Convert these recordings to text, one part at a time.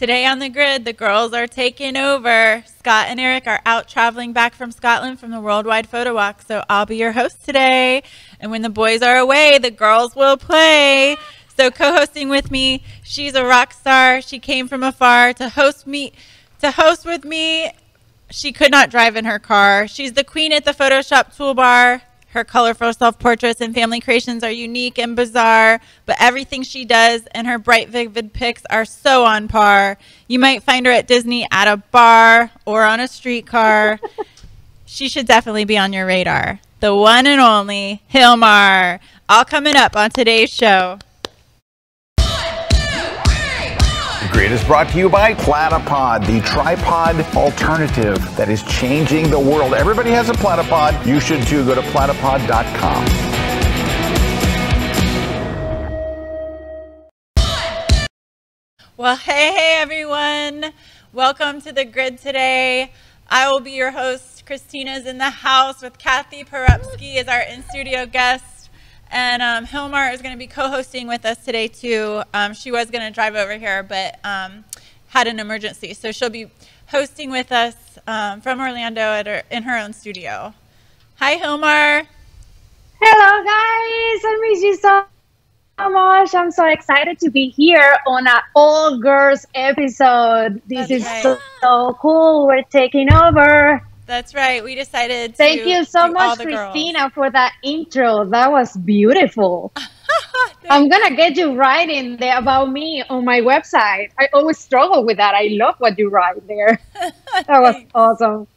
Today on the grid, the girls are taking over. Scott and Eric are out traveling back from Scotland from the Worldwide Photo Walk, so I'll be your host today. And when the boys are away, the girls will play. So co-hosting with me, she's a rock star. She came from afar to host me to host with me. She could not drive in her car. She's the queen at the Photoshop toolbar. Her colorful self portraits and family creations are unique and bizarre, but everything she does and her bright, vivid pics are so on par. You might find her at Disney at a bar or on a streetcar. she should definitely be on your radar. The one and only Gilmar. All coming up on today's show. Grid is brought to you by Platypod, the tripod alternative that is changing the world. Everybody has a platypod. You should too. Go to platypod.com. Well, hey, hey, everyone. Welcome to the grid today. I will be your host. Christina's in the house with Kathy Porupski as our in studio guest. And um, Gilmar is going to be co hosting with us today, too. Um, she was going to drive over here, but um, had an emergency. So she'll be hosting with us um, from Orlando at her, in her own studio. Hi, Gilmar. Hello, guys. I miss you so much. I'm so excited to be here on an all girls episode. This That's is right. so, so cool. We're taking over. That's right. We decided to Thank you so much, girls. Christina, for that intro. That was beautiful. I'm gonna get you writing there about me on my website. I always struggle with that. I love what you write there. That was awesome.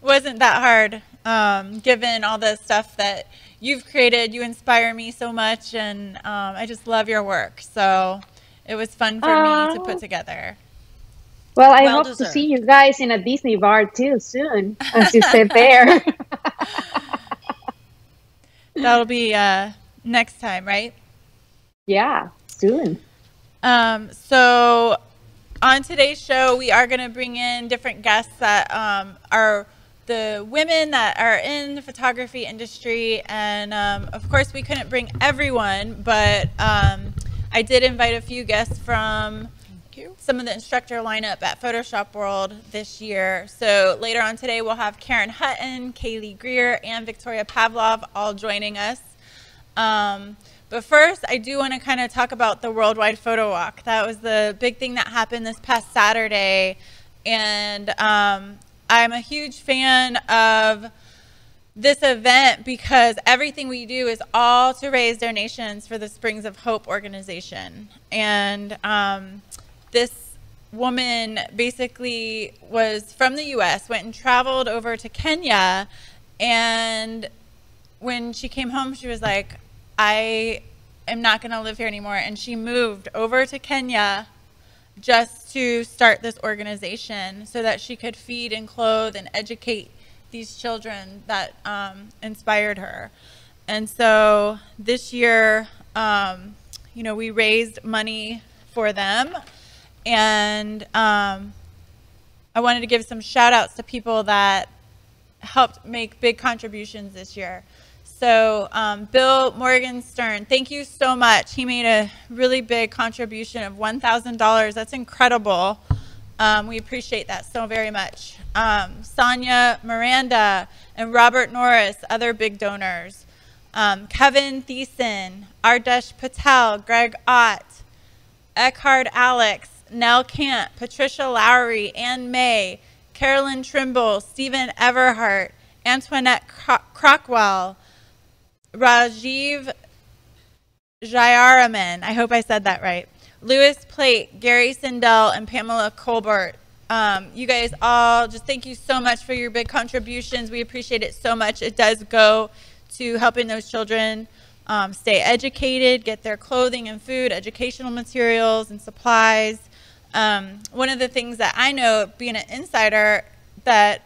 wasn't that hard um, given all the stuff that you've created you inspire me so much and um, i just love your work so it was fun for me to put together Well, I Well hope to see you guys in a Disney bar too soon, as you said there. that'll be uh, next time right yeah, soon. um, so on today's show we are going to bring in different guests that um, are the women that are in the photography industry and um, of course we couldn't bring everyone but um, i did invite a few guests from some of the instructor lineup at photoshop world this year so later on today we'll have karen hutton kaylee greer and victoria pavlov all joining us um, but first, I do want to kind of talk about the Worldwide Photo Walk. That was the big thing that happened this past Saturday. And um, I'm a huge fan of this event because everything we do is all to raise donations for the Springs of Hope organization. And um, this woman basically was from the US, went and traveled over to Kenya, and when she came home, she was like, I am not going to live here anymore. And she moved over to Kenya just to start this organization so that she could feed and clothe and educate these children that um, inspired her. And so this year, um, you know, we raised money for them. And um, I wanted to give some shout outs to people that helped make big contributions this year. So, um, Bill Morgenstern, thank you so much. He made a really big contribution of $1,000. That's incredible. Um, we appreciate that so very much. Um, Sonia Miranda and Robert Norris, other big donors. Um, Kevin Thiessen, Ardesh Patel, Greg Ott, Eckhard Alex, Nell Camp, Patricia Lowry, Ann May, Carolyn Trimble, Stephen Everhart, Antoinette Cro- Crockwell, Rajiv Jayaraman, I hope I said that right, Louis Plate, Gary Sindel, and Pamela Colbert. Um, you guys all just thank you so much for your big contributions. We appreciate it so much. It does go to helping those children um, stay educated, get their clothing and food, educational materials and supplies. Um, one of the things that I know, being an insider, that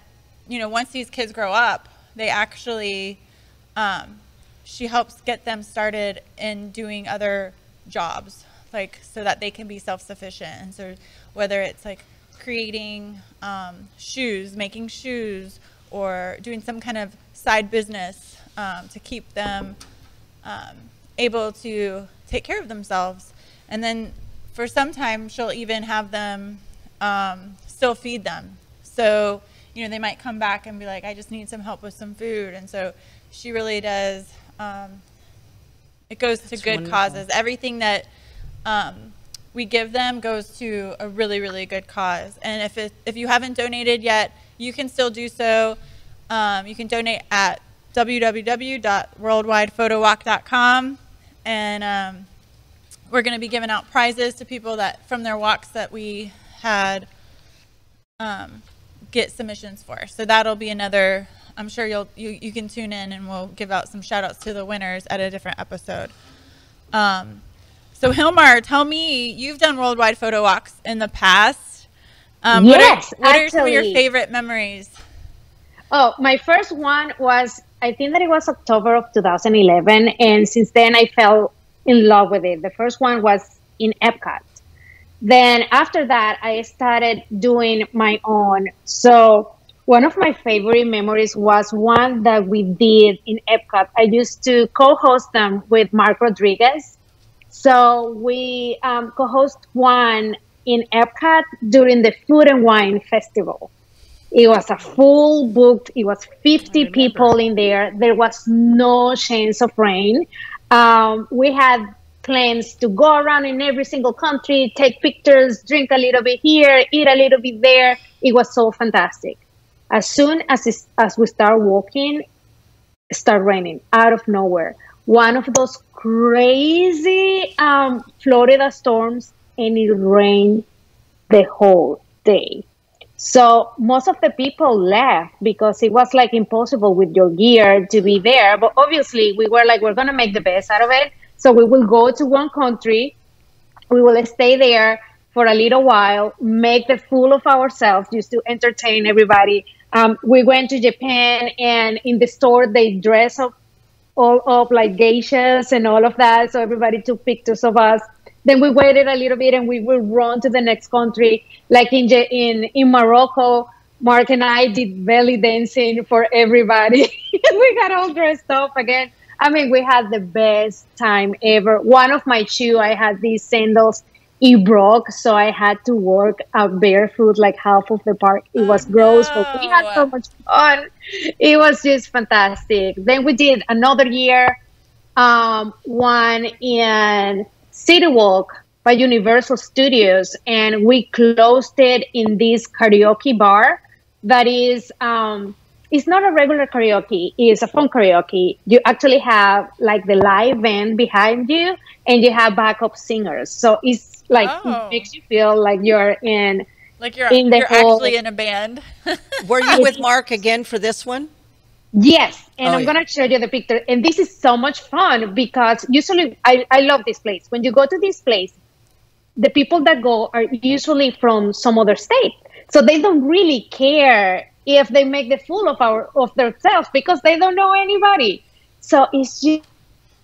you know, once these kids grow up, they actually, um, she helps get them started in doing other jobs, like so that they can be self-sufficient. And so, whether it's like creating um, shoes, making shoes, or doing some kind of side business um, to keep them um, able to take care of themselves. And then for some time, she'll even have them um, still feed them. So, you know, they might come back and be like, I just need some help with some food. And so she really does, um, it goes to good wonderful. causes. Everything that um, we give them goes to a really, really good cause. And if, it, if you haven't donated yet, you can still do so. Um, you can donate at www.worldwidephotowalk.com. And um, we're going to be giving out prizes to people that from their walks that we had um, get submissions for. So that'll be another. I'm sure you'll you, you can tune in and we'll give out some shout outs to the winners at a different episode. Um, so Gilmar, tell me, you've done worldwide photo walks in the past. Um, yes, what, are, what are some of your favorite memories? Oh, my first one was I think that it was October of 2011, and since then I fell in love with it. The first one was in Epcot. Then after that, I started doing my own. So one of my favorite memories was one that we did in Epcot. I used to co-host them with Mark Rodriguez. So we um, co-host one in Epcot during the Food and Wine Festival. It was a full booked. It was 50 people in there. There was no chance of rain. Um, we had plans to go around in every single country, take pictures, drink a little bit here, eat a little bit there. It was so fantastic. As soon as as we start walking, start raining out of nowhere. One of those crazy um, Florida storms, and it rained the whole day. So most of the people left because it was like impossible with your gear to be there. But obviously, we were like, we're going to make the best out of it. So we will go to one country, we will stay there for a little while, make the fool of ourselves just to entertain everybody. Um, we went to Japan, and in the store, they dress up all up like geishas and all of that. So everybody took pictures of us. Then we waited a little bit and we will run to the next country. Like in in in Morocco, Mark and I did belly dancing for everybody. we got all dressed up again. I mean, we had the best time ever. One of my shoe, I had these sandals. It broke, so I had to work out barefoot like half of the park. It was oh, gross, no. but we had so much fun. It was just fantastic. Then we did another year, um, one in City Walk by Universal Studios, and we closed it in this karaoke bar that is um, it's not a regular karaoke it's a phone karaoke. You actually have like the live band behind you and you have backup singers. So it's like oh. it makes you feel like you're in like you're in the you're whole, actually in a band. Were you with mark again for this one Yes, and oh, I'm yeah. gonna show you the picture. And this is so much fun because usually I, I love this place. When you go to this place, the people that go are usually from some other state. So they don't really care if they make the fool of our of themselves because they don't know anybody. So it's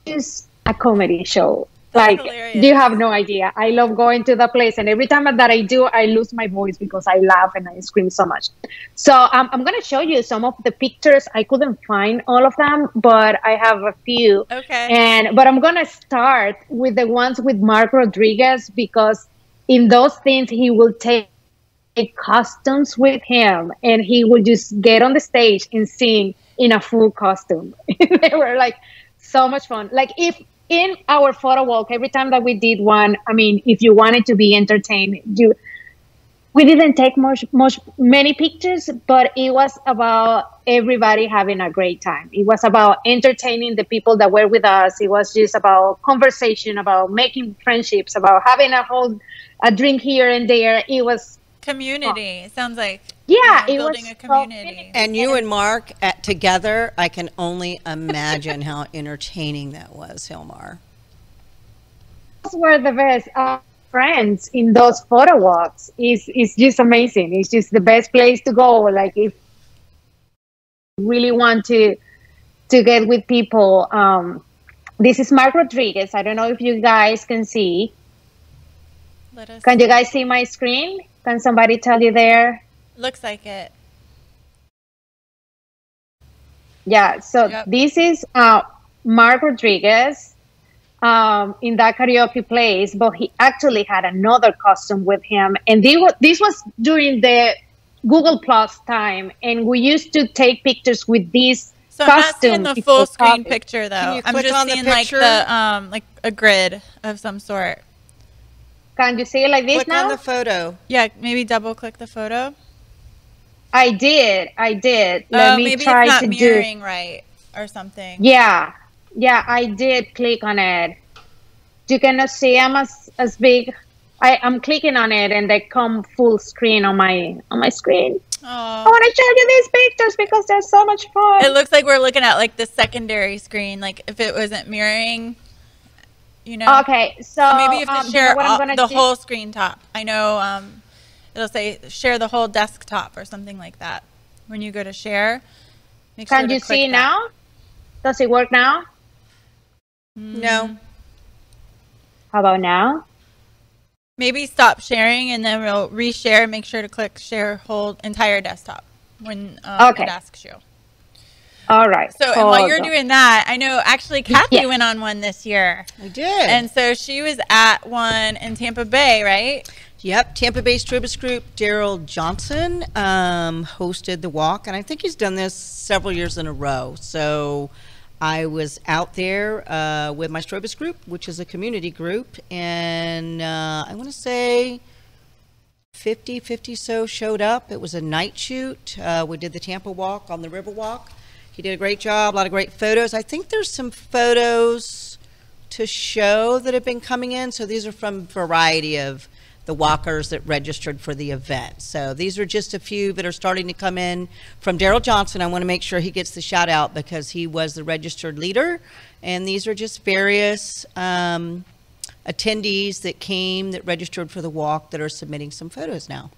just a comedy show like you have no idea? I love going to the place and every time that i do i lose my voice because i laugh and i scream so much. So um, i'm going to show you some of the pictures. I couldn't find all of them but i have a few. Okay. And but i'm going to start with the ones with mark rodriguez because in those things he will take costumes with him and he will just get on the stage and sing in a full costume. They were like so much fun. Like if in our photo walk, every time that we did one, I mean, if you wanted to be entertained, you we didn't take much much many pictures, but it was about everybody having a great time. It was about entertaining the people that were with us. It was just about conversation, about making friendships, about having a whole a drink here and there. It was community. Fun. Sounds like yeah, it building was a community. And you and Mark at, together, I can only imagine how entertaining that was, Gilmar. Those were the best uh, friends in those photo walks. It's, it's just amazing. It's just the best place to go. Like if you really want to to get with people. Um, this is Mark Rodriguez. I don't know if you guys can see. Can you guys see my screen? Can somebody tell you there? Looks like it. Yeah, so yep. this is uh, Mark Rodriguez. um, in that karaoke place, but he actually had another costume with him, and they were, this was during the Google Plus time, and we used to take pictures with these So I'm not seeing the full screen college. picture though. I'm just on the seeing like the um like a grid of some sort. Can you see it like this Click now? on the photo. Yeah, maybe double click the photo. I did, I did. Oh, Let oh, me maybe try it's not to mirroring right or something. Yeah, yeah, I did click on it. You cannot see I'm as as big. I I'm clicking on it and they come full screen on my on my screen. I Oh. want to show you these pictures because they're so much fun. It looks like we're looking at like the secondary screen, like if it wasn't mirroring, you know. Okay, so, So maybe you have um, to you know share what I'm all, gonna the do? whole screen top. I know um, it'll say share the whole desktop or something like that. When you go to share, make Can to you click see that. now? Does it work now? No. How about now? Maybe stop sharing and then we'll reshare. Make sure to click share whole entire desktop when um, Okay. it asks you. All right. So, and while you're on. doing that, I know actually Kathy Yeah. went on one this year. We did. And so she was at one in Tampa Bay, right? Yep, Tampa Bay Strobist Group, Daryl Johnson um, hosted the walk, and I think he's done this several years in a row. So I was out there uh, with my Strobist Group, which is a community group, and uh, I want to say 50, 50 so showed up. It was a night shoot. Uh, we did the Tampa walk on the River Walk. He did a great job, a lot of great photos. I think there's some photos to show that have been coming in. So these are from a variety of the walkers that registered for the event. So these are just a few that are starting to come in from Daryl Johnson. I want to make sure he gets the shout out because he was the registered leader. And these are just various um, attendees that came that registered for the walk that are submitting some photos now.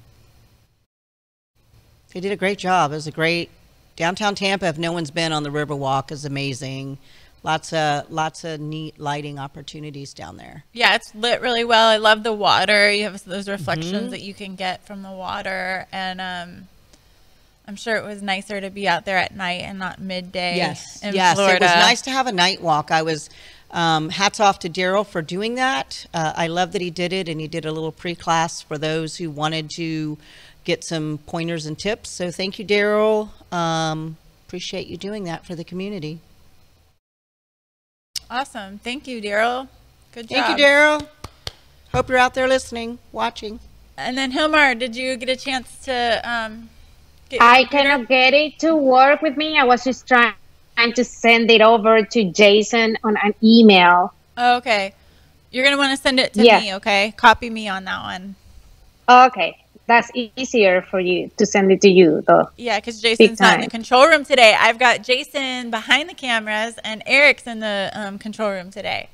They did a great job. It was a great downtown Tampa. If no one's been on the Riverwalk, is amazing. Lots of lots of neat lighting opportunities down there. Yeah, it's lit really well. I love the water. You have those reflections Mm-hmm. that you can get from the water, and um, I'm sure it was nicer to be out there at night and not midday. Yes, yes. Florida. It was nice to have a night walk. I was um, hats off to Daryl for doing that. Uh, I love that he did it, and he did a little pre-class for those who wanted to get some pointers and tips. So thank you, Daryl. Um, appreciate you doing that for the community. Awesome. Thank you, Daryl. Good job. Thank you, Daryl. Hope you're out there listening, watching. And then Gilmar, did you get a chance to um, get I cannot get it to work with me. I was just trying to send it over to Jason on an email. Oh, okay. You're gonna want to send it to Yeah. me, okay? Copy me on that one. Okay, that's easier for you to send it to you, though. Yeah, because Jason's not in the control room today. I've got Jason behind the cameras, and Eric's in the um, control room today.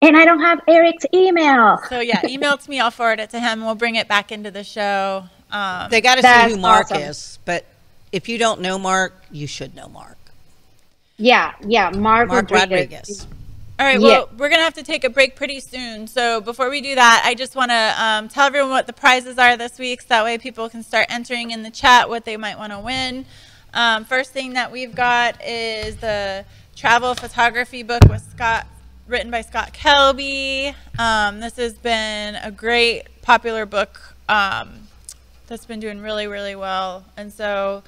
And I don't have Eric's email. So yeah, email to me. I'll forward it to him. And We'll bring it back into the show. Um, They got to see who Mark awesome. is, but if you don't know Mark, you should know Mark. Yeah, yeah, Mark, Mark Rodriguez. Rodriguez. All right, Yeah. well, we're going to have to take a break pretty soon. So before we do that, I just want to um, tell everyone what the prizes are this week so that way people can start entering in the chat what they might want to win. Um, first thing that we've got is the travel photography book with Scott, written by Scott Kelby. Um, this has been a great popular book um, that's been doing really, really well. And so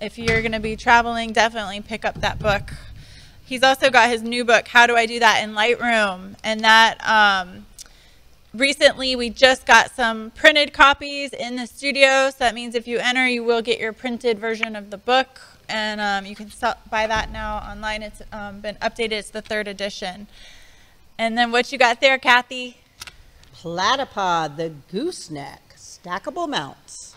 if you're going to be traveling, definitely pick up that book. He's also got his new book, How Do I Do That in Lightroom? And that um, recently we just got some printed copies in the studio. So that means if you enter, you will get your printed version of the book. And um, you can sell, buy that now online. It's um, been updated, it's the third edition. And then what you got there, Kathy? Platypod, the gooseneck, stackable mounts.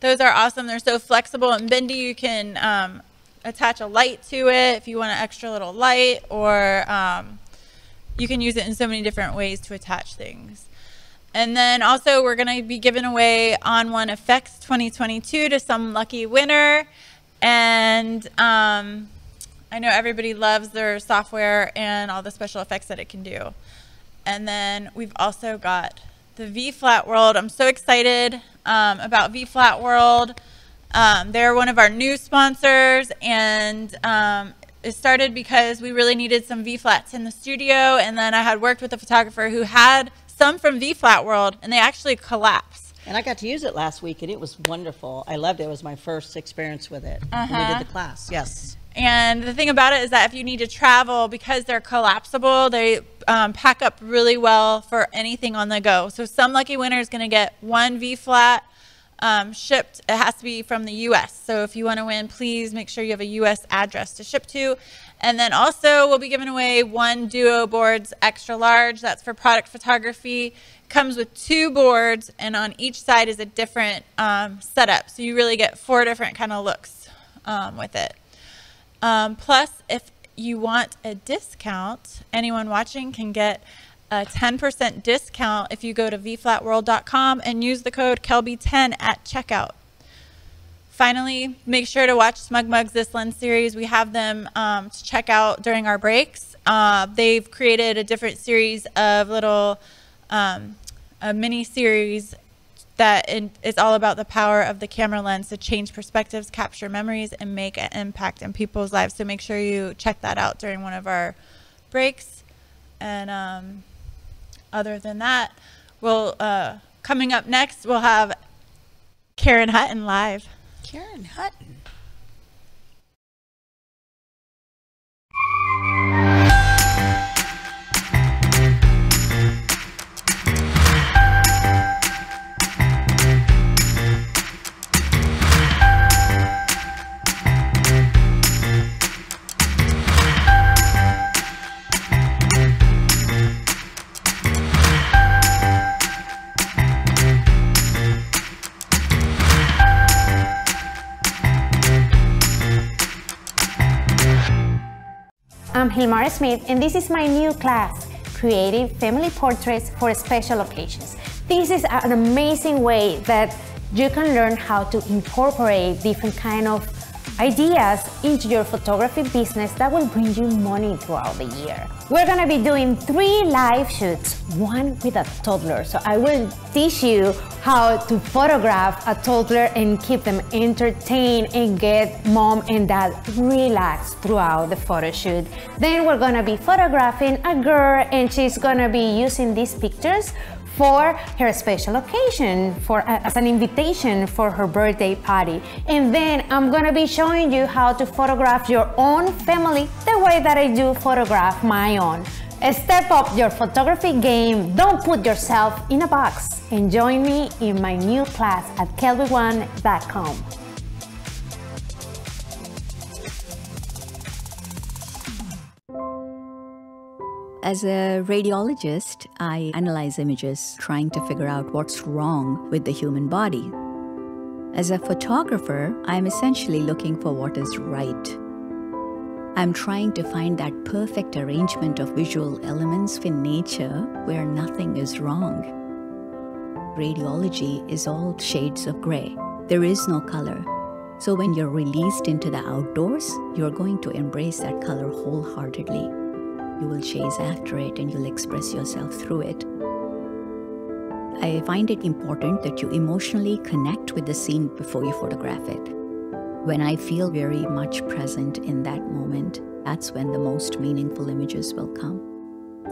Those are awesome. They're so flexible and bendy. You can um, attach a light to it if you want an extra little light, or um, you can use it in so many different ways to attach things. And then also, we're going to be giving away ON1 Effects 2022 to some lucky winner. And um, I know everybody loves their software and all the special effects that it can do. And then we've also got the V Flat World. I'm so excited um, about V Flat World. Um, they're one of our new sponsors, and um, it started because we really needed some V flats in the studio, and then I had worked with a photographer who had some from V Flat World, and they actually collapse. And I got to use it last week, and it was wonderful. I loved it. It was my first experience with it. Uh-huh. We did the class, yes. And the thing about it is that if you need to travel, because they're collapsible, they um, pack up really well for anything on the go. So some lucky winner is going to get one V flat um, shipped. It has to be from the U.S. So if you want to win, please make sure you have a U.S. address to ship to. And then also we'll be giving away one Duo boards extra large. That's for product photography. Comes with two boards, and on each side is a different um, setup. So you really get four different kind of looks um, with it. Um, plus, if you want a discount, anyone watching can get a 10% discount if you go to vflatworld.com and use the code KELBY10 at checkout. Finally, make sure to watch SmugMug's This Lens series. We have them um, to check out during our breaks. Uh, they've created a different series of little um, a mini series that is all about the power of the camera lens to change perspectives, capture memories, and make an impact in people's lives. So make sure you check that out during one of our breaks. And um, other than that, we'll uh, coming up next, we'll have Karen Hutton live. Karen Hutton. Gilmar Smith and this is my new class, Creative Family Portraits for Special Occasions. This is an amazing way that you can learn how to incorporate different kind of ideas into your photography business that will bring you money throughout the year. We're gonna be doing three live shoots, one with a toddler. So I will teach you how to photograph a toddler and keep them entertained and get mom and dad relaxed throughout the photo shoot. Then we're gonna be photographing a girl and she's gonna be using these pictures for her special occasion, for uh, as an invitation for her birthday party. And then I'm gonna be showing you how to photograph your own family the way that I do photograph my own. Step up your photography game. Don't put yourself in a box. And join me in my new class at kelbyone.com. As a radiologist, I analyze images trying to figure out what's wrong with the human body. As a photographer, I'm essentially looking for what is right. I'm trying to find that perfect arrangement of visual elements in nature where nothing is wrong. Radiology is all shades of gray. There is no color. So when you're released into the outdoors, you're going to embrace that color wholeheartedly you will chase after it and you'll express yourself through it. I find it important that you emotionally connect with the scene before you photograph it. When I feel very much present in that moment, that's when the most meaningful images will come.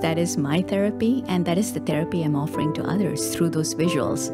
That is my therapy, and that is the therapy I'm offering to others through those visuals.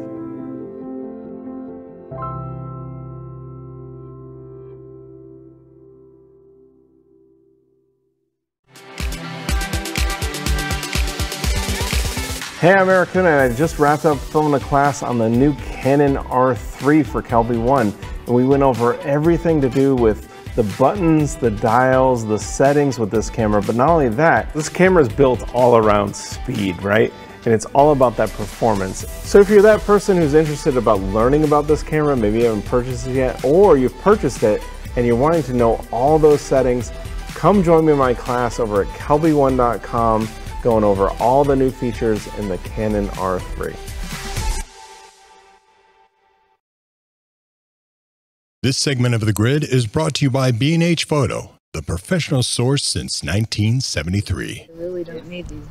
Hey, I'm Eric and I just wrapped up filming a class on the new Canon R3 for Kelby One, and we went over everything to do with the buttons, the dials, the settings with this camera, but not only that, this camera is built all around speed, right? And it's all about that performance. So if you're that person who's interested about learning about this camera, maybe you haven't purchased it yet, or you've purchased it and you're wanting to know all those settings, come join me in my class over at kelbyone.com going over all the new features in the Canon R3. This segment of The Grid is brought to you by B&H Photo, the professional source since 1973. I really don't need these.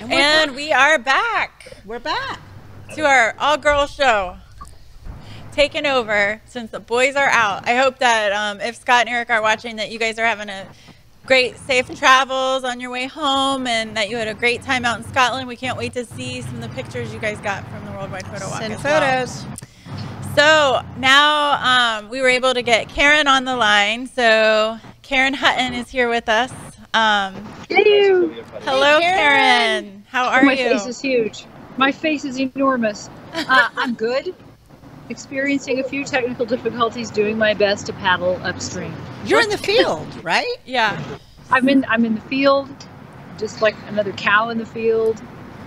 And we are back. We're back. To our all-girl show. taken over since the boys are out. I hope that um, if Scott and Eric are watching that you guys are having a great safe travels on your way home and that you had a great time out in Scotland. We can't wait to see some of the pictures you guys got from the Worldwide Photo Walk. Send as well. photos. So now um, we were able to get Karen on the line. So Karen Hutton is here with us. Um, Hello. hello, Karen. Karen. How are My you? face is huge. My face is enormous. Uh, I'm good. Experiencing a few technical difficulties, doing my best to paddle upstream. You're in the field, right? yeah. I'm in. I'm in the field, just like another cow in the field.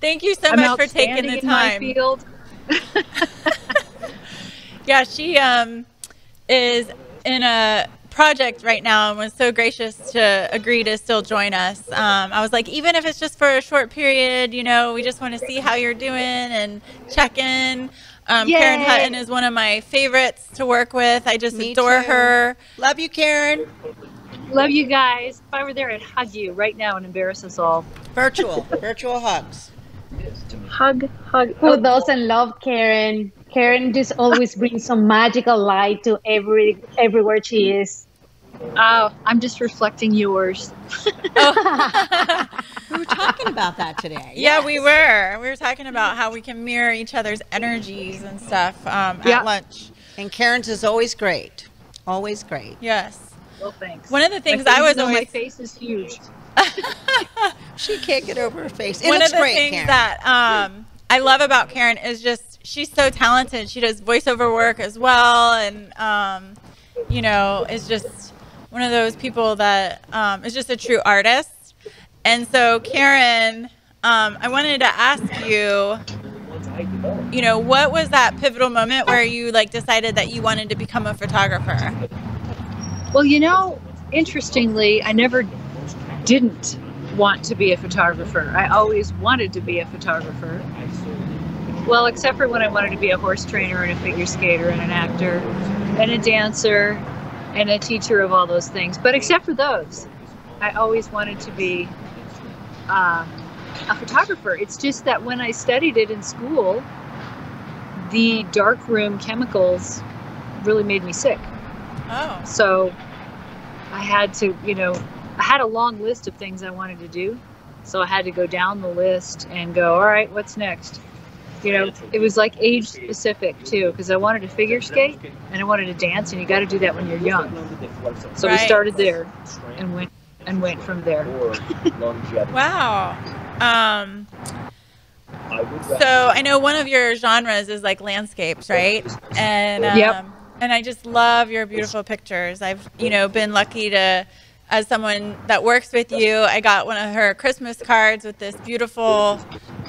Thank you so I'm much for taking outstanding the in my time. field. Yeah, she um, is in a project right now and was so gracious to agree to still join us. Um, I was like, even if it's just for a short period, you know, we just want to see how you're doing and check in. Um, Karen Hutton is one of my favorites to work with. I just Me adore too. her. Love you, Karen. Love you guys. If I were there, I'd hug you right now and embarrass us all. Virtual, virtual hugs. Hug, hug. Who doesn't love Karen? Karen just always brings some magical light to every everywhere she is. Oh, I'm just reflecting yours. We were talking about that today. Yeah, we were. We were talking about how we can mirror each other's energies and stuff um, Yeah. at lunch. And Karen's is always great. Always great. Yes. Well, thanks. One of the things face- I was no, my face is huge. She can't get over her face. It one of the great, things Karen. that um, I love about Karen is just she's so talented. She does voiceover work as well, and um, you know, is just one of those people that um, is just a true artist. And so, Karen, um, I wanted to ask you, you know, what was that pivotal moment where you like decided that you wanted to become a photographer? Well, you know, interestingly, I never didn't want to be a photographer. I always wanted to be a photographer. Well, except for when I wanted to be a horse trainer and a figure skater and an actor and a dancer and a teacher of all those things. But except for those, I always wanted to be uh, a photographer. It's just that when I studied it in school, the darkroom chemicals really made me sick. Oh, So I had to, you know, I had a long list of things I wanted to do. So I had to go down the list and go, all right, what's next? You know, it was like age specific too, because I wanted to figure skate and I wanted to dance, and you got to do that when you're young. So we started there and went and went from there. wow. Um, so I know one of your genres is like landscapes, right? And um, Yep. and I just love your beautiful pictures. I've you know been lucky to, as someone that works with you, I got one of her Christmas cards with this beautiful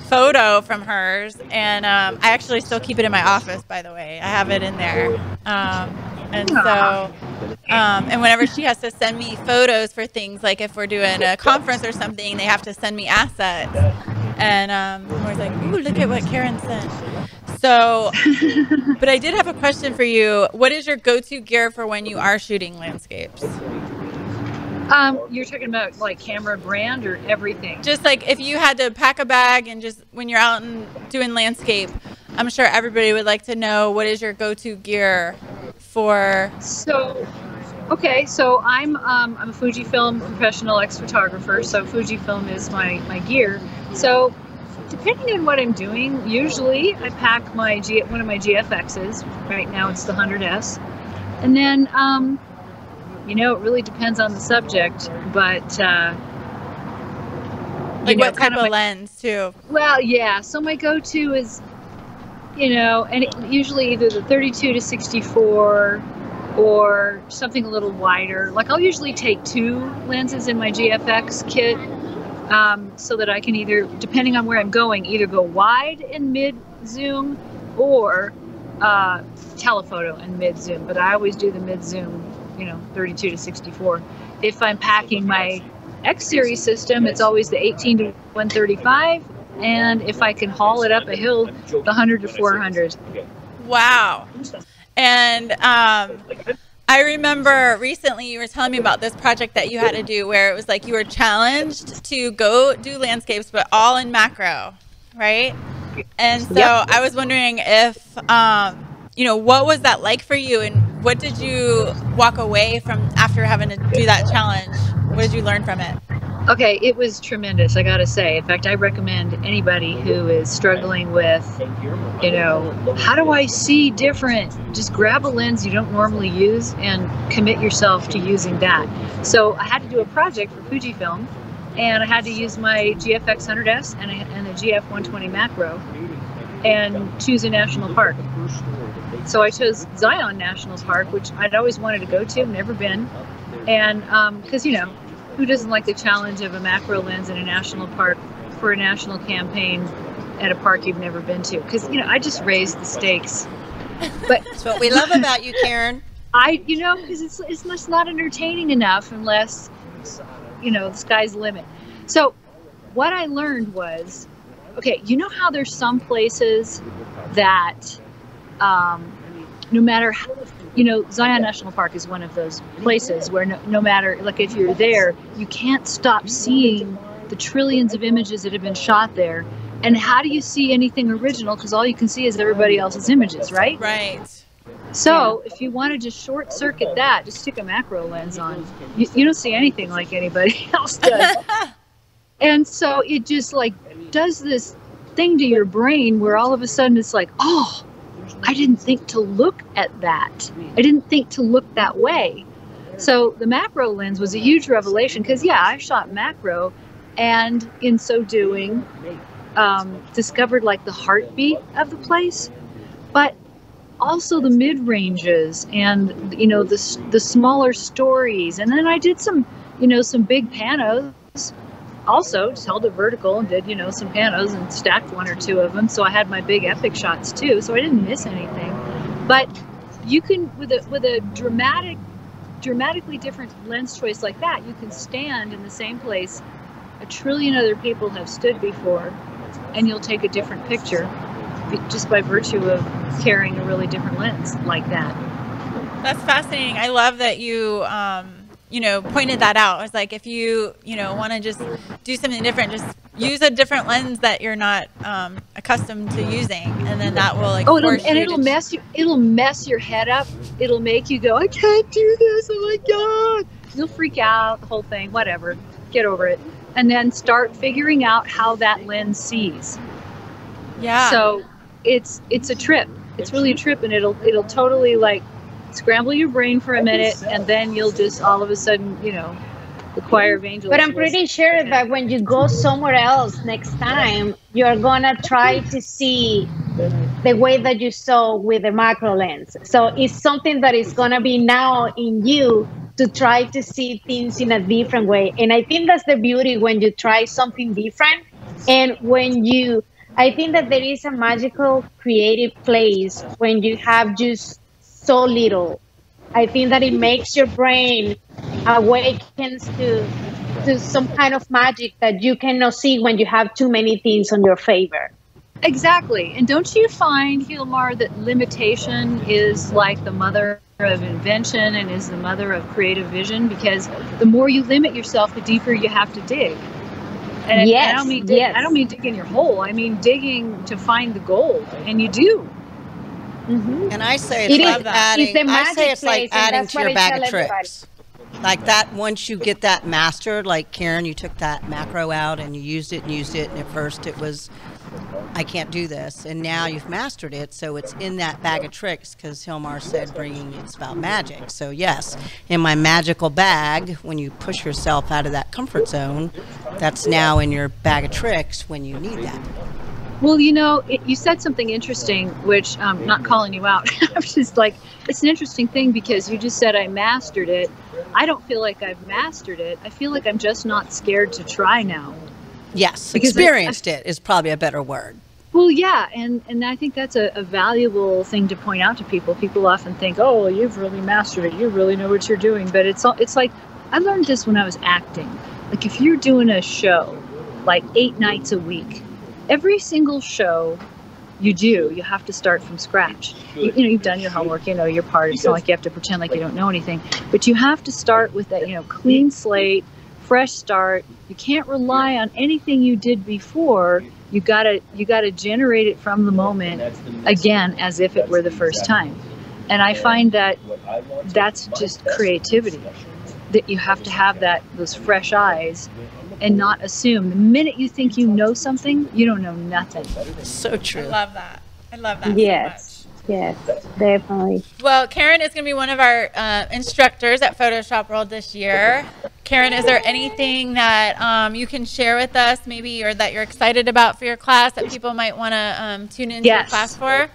photo from hers, and um, I actually still keep it in my office. By the way, I have it in there. Um, and so, um, and whenever she has to send me photos for things, like if we're doing a conference or something, they have to send me assets. And um, like, ooh, look at what Karen sent. So, but I did have a question for you. What is your go-to gear for when you are shooting landscapes? Um, you're talking about like camera brand or everything? Just like if you had to pack a bag and just when you're out and doing landscape, I'm sure everybody would like to know what is your go-to gear for. So, okay, so I'm um, I'm a Fujifilm professional X-Photographer. So Fujifilm is my my gear. So depending on what I'm doing, usually I pack my G, one of my GFXs. Right now it's the 100S, and then um, you know it really depends on the subject, but. Uh, Like know, what kind of my- lens too? well, yeah. So my go-to is, you know, and it, usually either the 32 to 64 or something a little wider. Like I'll usually take two lenses in my GFX kit, um, so that I can either, depending on where I'm going, either go wide and mid zoom or uh, telephoto and mid zoom. But I always do the mid zoom, you know, 32 to 64. If I'm packing my X series system, it's always the 18 to 135. And if I can haul it up a hill, the 100 to 400. Wow. And um, I remember recently you were telling me about this project that you had to do where it was like you were challenged to go do landscapes, but all in macro, right? And so Yep. I was wondering if, um, you know, what was that like for you? And what did you walk away from after having to do that challenge? What did you learn from it? Okay, it was tremendous, I gotta say. In fact, I recommend anybody who is struggling with, you know, how do I see different? Just grab a lens you don't normally use and commit yourself to using that. So I had to do a project for Fujifilm, and I had to use my GFX 100S and a, and a GF 120 macro and choose a national park. So I chose Zion National Park, which I'd always wanted to go to, never been. And because, um, you know, who doesn't like the challenge of a macro lens in a national park for a national campaign at a park you've never been to? Because you know, I just raised the stakes. But that's what we love about you, Karen. I, you know, because it's it's just not entertaining enough unless, you know, the sky's the limit. So, what I learned was, okay, you know how there's some places that, um, no matter how, you know, Zion National Park is one of those places where no, no matter, like if you're there, you can't stop seeing the trillions of images that have been shot there. And how do you see anything original? Because all you can see is everybody else's images, right? Right. So if you want to just short circuit that, just stick a macro lens on. You, you don't see anything like anybody else does. and so it just like does this thing to your brain where all of a sudden it's like, oh, I didn't think to look at that. I didn't think to look that way. So the macro lens was a huge revelation because, yeah, I shot macro and in so doing, um, discovered like the heartbeat of the place, but also the mid ranges and, you know, the, the smaller stories. And then I did some, you know, some big panos also just held it vertical and did you know some panos and stacked one or two of them. So i had my big epic shots too so i didn't miss anything. But you can with a with a dramatic dramatically different lens choice like that you can stand in the same place a trillion other people have stood before and you'll take a different picture just by virtue of carrying a really different lens like that. That's fascinating. I love that you um you know, pointed that out. I was like, if you, you know, want to just do something different, just use a different lens that you're not um, accustomed to using, and then that will like. Oh, it'll, and it'll mess you. It'll mess your head up. It'll make you go, I can't do this. Oh my god! You'll freak out. The whole thing. Whatever. Get over it, and then start figuring out how that lens sees. Yeah. So it's it's a trip. It's really a trip, and it'll it'll totally like scramble your brain for a minute, and then you'll just all of a sudden, you know, the choir of angels. But I'm pretty sure that when you go somewhere else next time, you're gonna try to see the way that you saw with the macro lens. So it's something that is gonna be now in you to try to see things in a different way. And I think that's the beauty when you try something different and when you I think that there is a magical creative place when you have just so little. I think that it makes your brain awakens to to some kind of magic that you cannot see when you have too many things on your favor. Exactly. And don't you find, Gilmar, that limitation is like the mother of invention and is the mother of creative vision? Because the more you limit yourself, the deeper you have to dig. And yes, I don't mean dig, yes. I don't mean digging your hole. I mean digging to find the gold, and you do. Mm-hmm. And I say it's It like is. adding. It's I say it's like adding to your bag of everybody. tricks. Like that, once you get that mastered, like Karen, you took that macro out and you used it and used it, and at first it was, I can't do this, and now you've mastered it, so it's in that bag of tricks. Because Gilmar said bringing it's about magic. So yes, in my magical bag, when you push yourself out of that comfort zone, that's now in your bag of tricks when you need that. Well, you know, it, you said something interesting, which I'm um, not calling you out. I'm just like, it's an interesting thing because you just said I mastered it. I don't feel like I've mastered it. I feel like I'm just not scared to try now. Yes, Because I- experienced it is probably a better word. Well, yeah, and and I think that's a, a valuable thing to point out to people. People often think, "Oh, well, you've really mastered it. You really know what you're doing." But it's all, it's like I learned this when I was acting. Like if you're doing a show, like eight nights a week, every single show you do, you have to start from scratch. You, you know, you've done your homework, you know your part. It's not like you have to pretend like you don't know anything, but you have to start with that, you know, clean slate, fresh start. You can't rely on anything you did before. You gotta you gotta generate it from the moment again as if it were the first time. And I find that that's just creativity. That you have to have that those fresh eyes and not assume. The minute you think you know something, you don't know nothing. So true. I love that. I love that. Yes. Yes, definitely. Well, Karen is going to be one of our uh, instructors at Photoshop World this year. Karen, is there anything that um, you can share with us, maybe, or that you're excited about for your class that people might want to um, tune into Yes. your class for?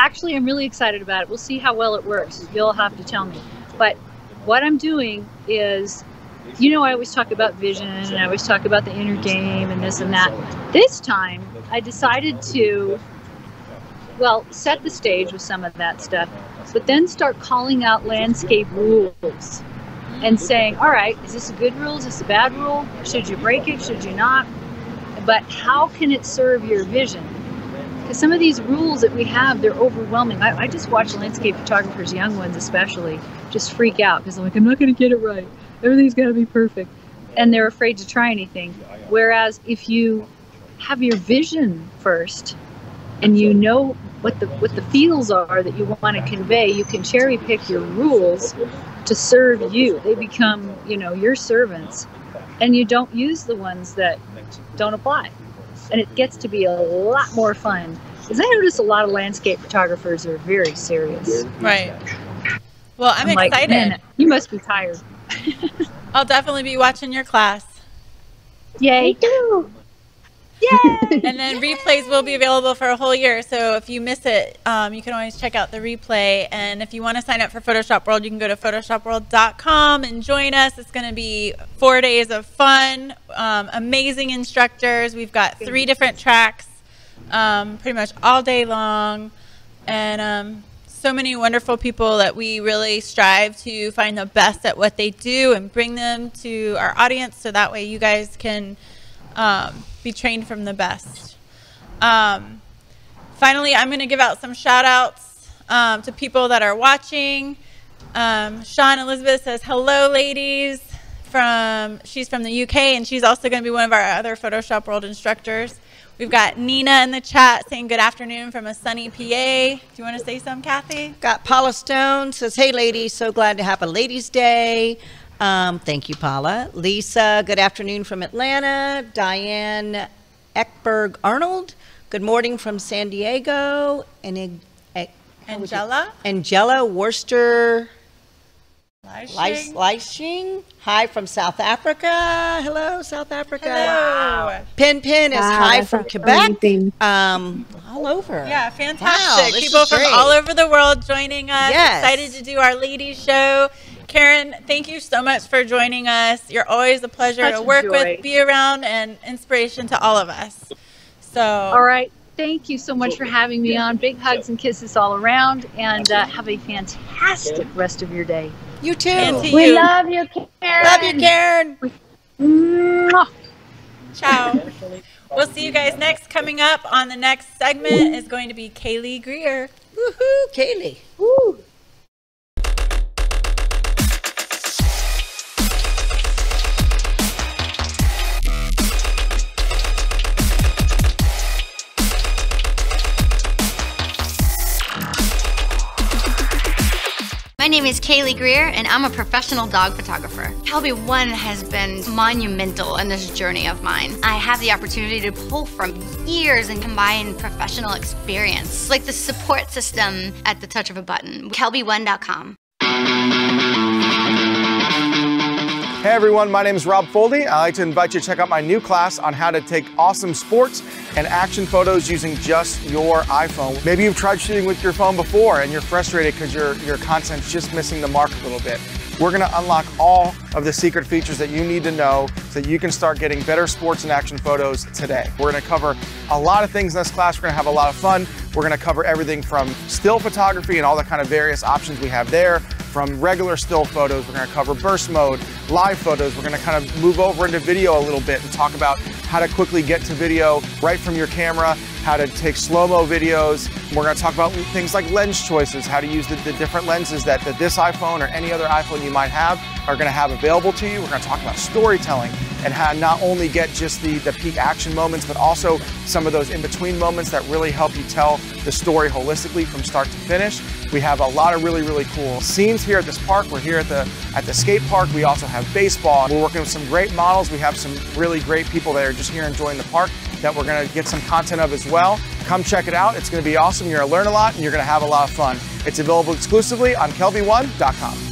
Actually, I'm really excited about it. We'll see how well it works. You'll have to tell me. But what I'm doing is, you know, I always talk about vision and I always talk about the inner game and this and that. This time, I decided to, well, set the stage with some of that stuff, but then start calling out landscape rules and saying, all right, is this a good rule? Is this a bad rule? Should you break it? Should you not? But how can it serve your vision? Because some of these rules that we have, they're overwhelming. I, I just watch landscape photographers, young ones especially, just freak out because I'm like, I'm not going to get it right. Everything's got to be perfect. And they're afraid to try anything. Whereas if you have your vision first and you know what the what the feels are that you want to convey, you can cherry pick your rules to serve you. They become, you know, your servants. And you don't use the ones that don't apply. And it gets to be a lot more fun. Because I notice a lot of landscape photographers are very serious. Right. Well, I'm, like, excited. "Man, you must be tired. I'll definitely be watching your class. Yay. too. Yay. And then replays will be available for a whole year. So if you miss it, um, you can always check out the replay. And if you want to sign up for Photoshop World, you can go to photoshopworld.com and join us. It's going to be four days of fun, um, amazing instructors. We've got three different tracks, um, pretty much all day long, and um, so many wonderful people that we really strive to find the best at what they do and bring them to our audience, so that way you guys can um, be trained from the best. Um, finally, I'm going to give out some shout outs um, to people that are watching. Um, Sean Elizabeth says, Hello, ladies. From She's from the UK, and she's also going to be one of our other Photoshop World instructors. We've got Nina in the chat saying good afternoon from a sunny PA. Do you want to say some, Kathy? Got Paula Stone says, "Hey, ladies, so glad to have a Ladies' Day." Um, thank you, Paula. Lisa, good afternoon from Atlanta. Diane Eckberg Arnold, good morning from San Diego. And Eg- Eg- how would you- Angela? Angela Worcester Leishing? Leishing. Hi from South Africa. Hello, South Africa. Hello. Pin Pin is Wow, hi that's from amazing. Quebec. Um, all over. Yeah, fantastic. this People from all over the world joining us. Yes. Excited to do our ladies show. Karen, thank you so much for joining us. You're always a pleasure Such to work joy. with, be around, and inspiration to all of us. So, All right. Thank you so much for having me on. Big hugs and kisses all around, and uh, have a fantastic rest of your day. You too. And to We you. love you, Karen. Love you, Karen. Mwah. Ciao. We'll see you guys next. Coming up on the next segment is going to be Kaylee Greer. Woohoo, Kaylee. Woo. My name is Kaylee Greer, and I'm a professional dog photographer. Kelby One has been monumental in this journey of mine. I have the opportunity to pull from years and combine professional experience, like the support system at the touch of a button. KelbyOne.com. Hey everyone, my name is Rob Foldy. I'd like to invite you to check out my new class on how to take awesome sports and action photos using just your iPhone. Maybe you've tried shooting with your phone before and you're frustrated because your, your content's just missing the mark a little bit. We're gonna unlock all of the secret features that you need to know so that you can start getting better sports and action photos today. We're gonna cover a lot of things in this class. We're gonna have a lot of fun. We're gonna cover everything from still photography and all the kind of various options we have there, from regular still photos. We're gonna cover burst mode, live photos. We're gonna kind of move over into video a little bit and talk about how to quickly get to video right from your camera, how to take slow-mo videos. We're going to talk about things like lens choices, how to use the, the different lenses that, that this iPhone or any other iPhone you might have are going to have available to you. We're to talk about storytelling and how not only get just the, the peak action moments, but also some of those in-between moments that really help you tell the story holistically from start to finish. We have a lot of really, really cool scenes here at this park. We're here at the at the skate park. We also have baseball. We're working with some great models. We have some really great people that are just here enjoying the park that we're gonna get some content of as well. Come check it out. It's gonna be awesome. You're gonna learn a lot and you're gonna have a lot of fun. It's available exclusively on kelby1.com.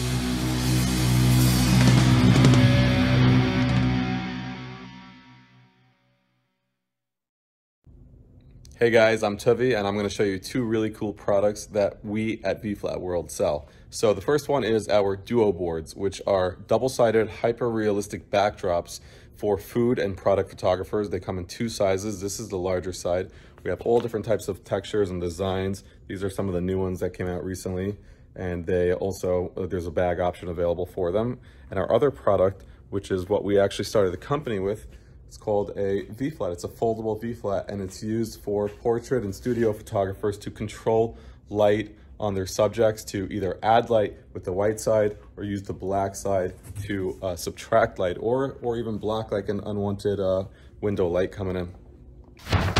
Hey guys, I'm Tuvi and I'm going to show you two really cool products that we at VFlat World sell. So the first one is our Duo boards, which are double-sided hyper-realistic backdrops for food and product photographers. They come in two sizes. This is the larger side. We have all different types of textures and designs. These are some of the new ones that came out recently. And they also, uh, there's a bag option available for them. And our other product, which is what we actually started the company with, it's called a V-flat. It's a foldable V-flat and it's used for portrait and studio photographers to control light on their subjects to either add light with the white side or use the black side to uh, subtract light or, or even block like an unwanted uh, window light coming in.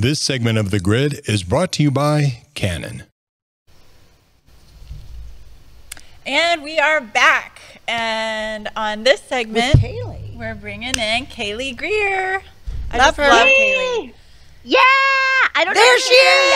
This segment of The Grid is brought to you by Canon. And we are back. And on this segment, we're bringing in Kaylee Greer. I Love just her. love Kaylee. Yeah, I don't There know she you're here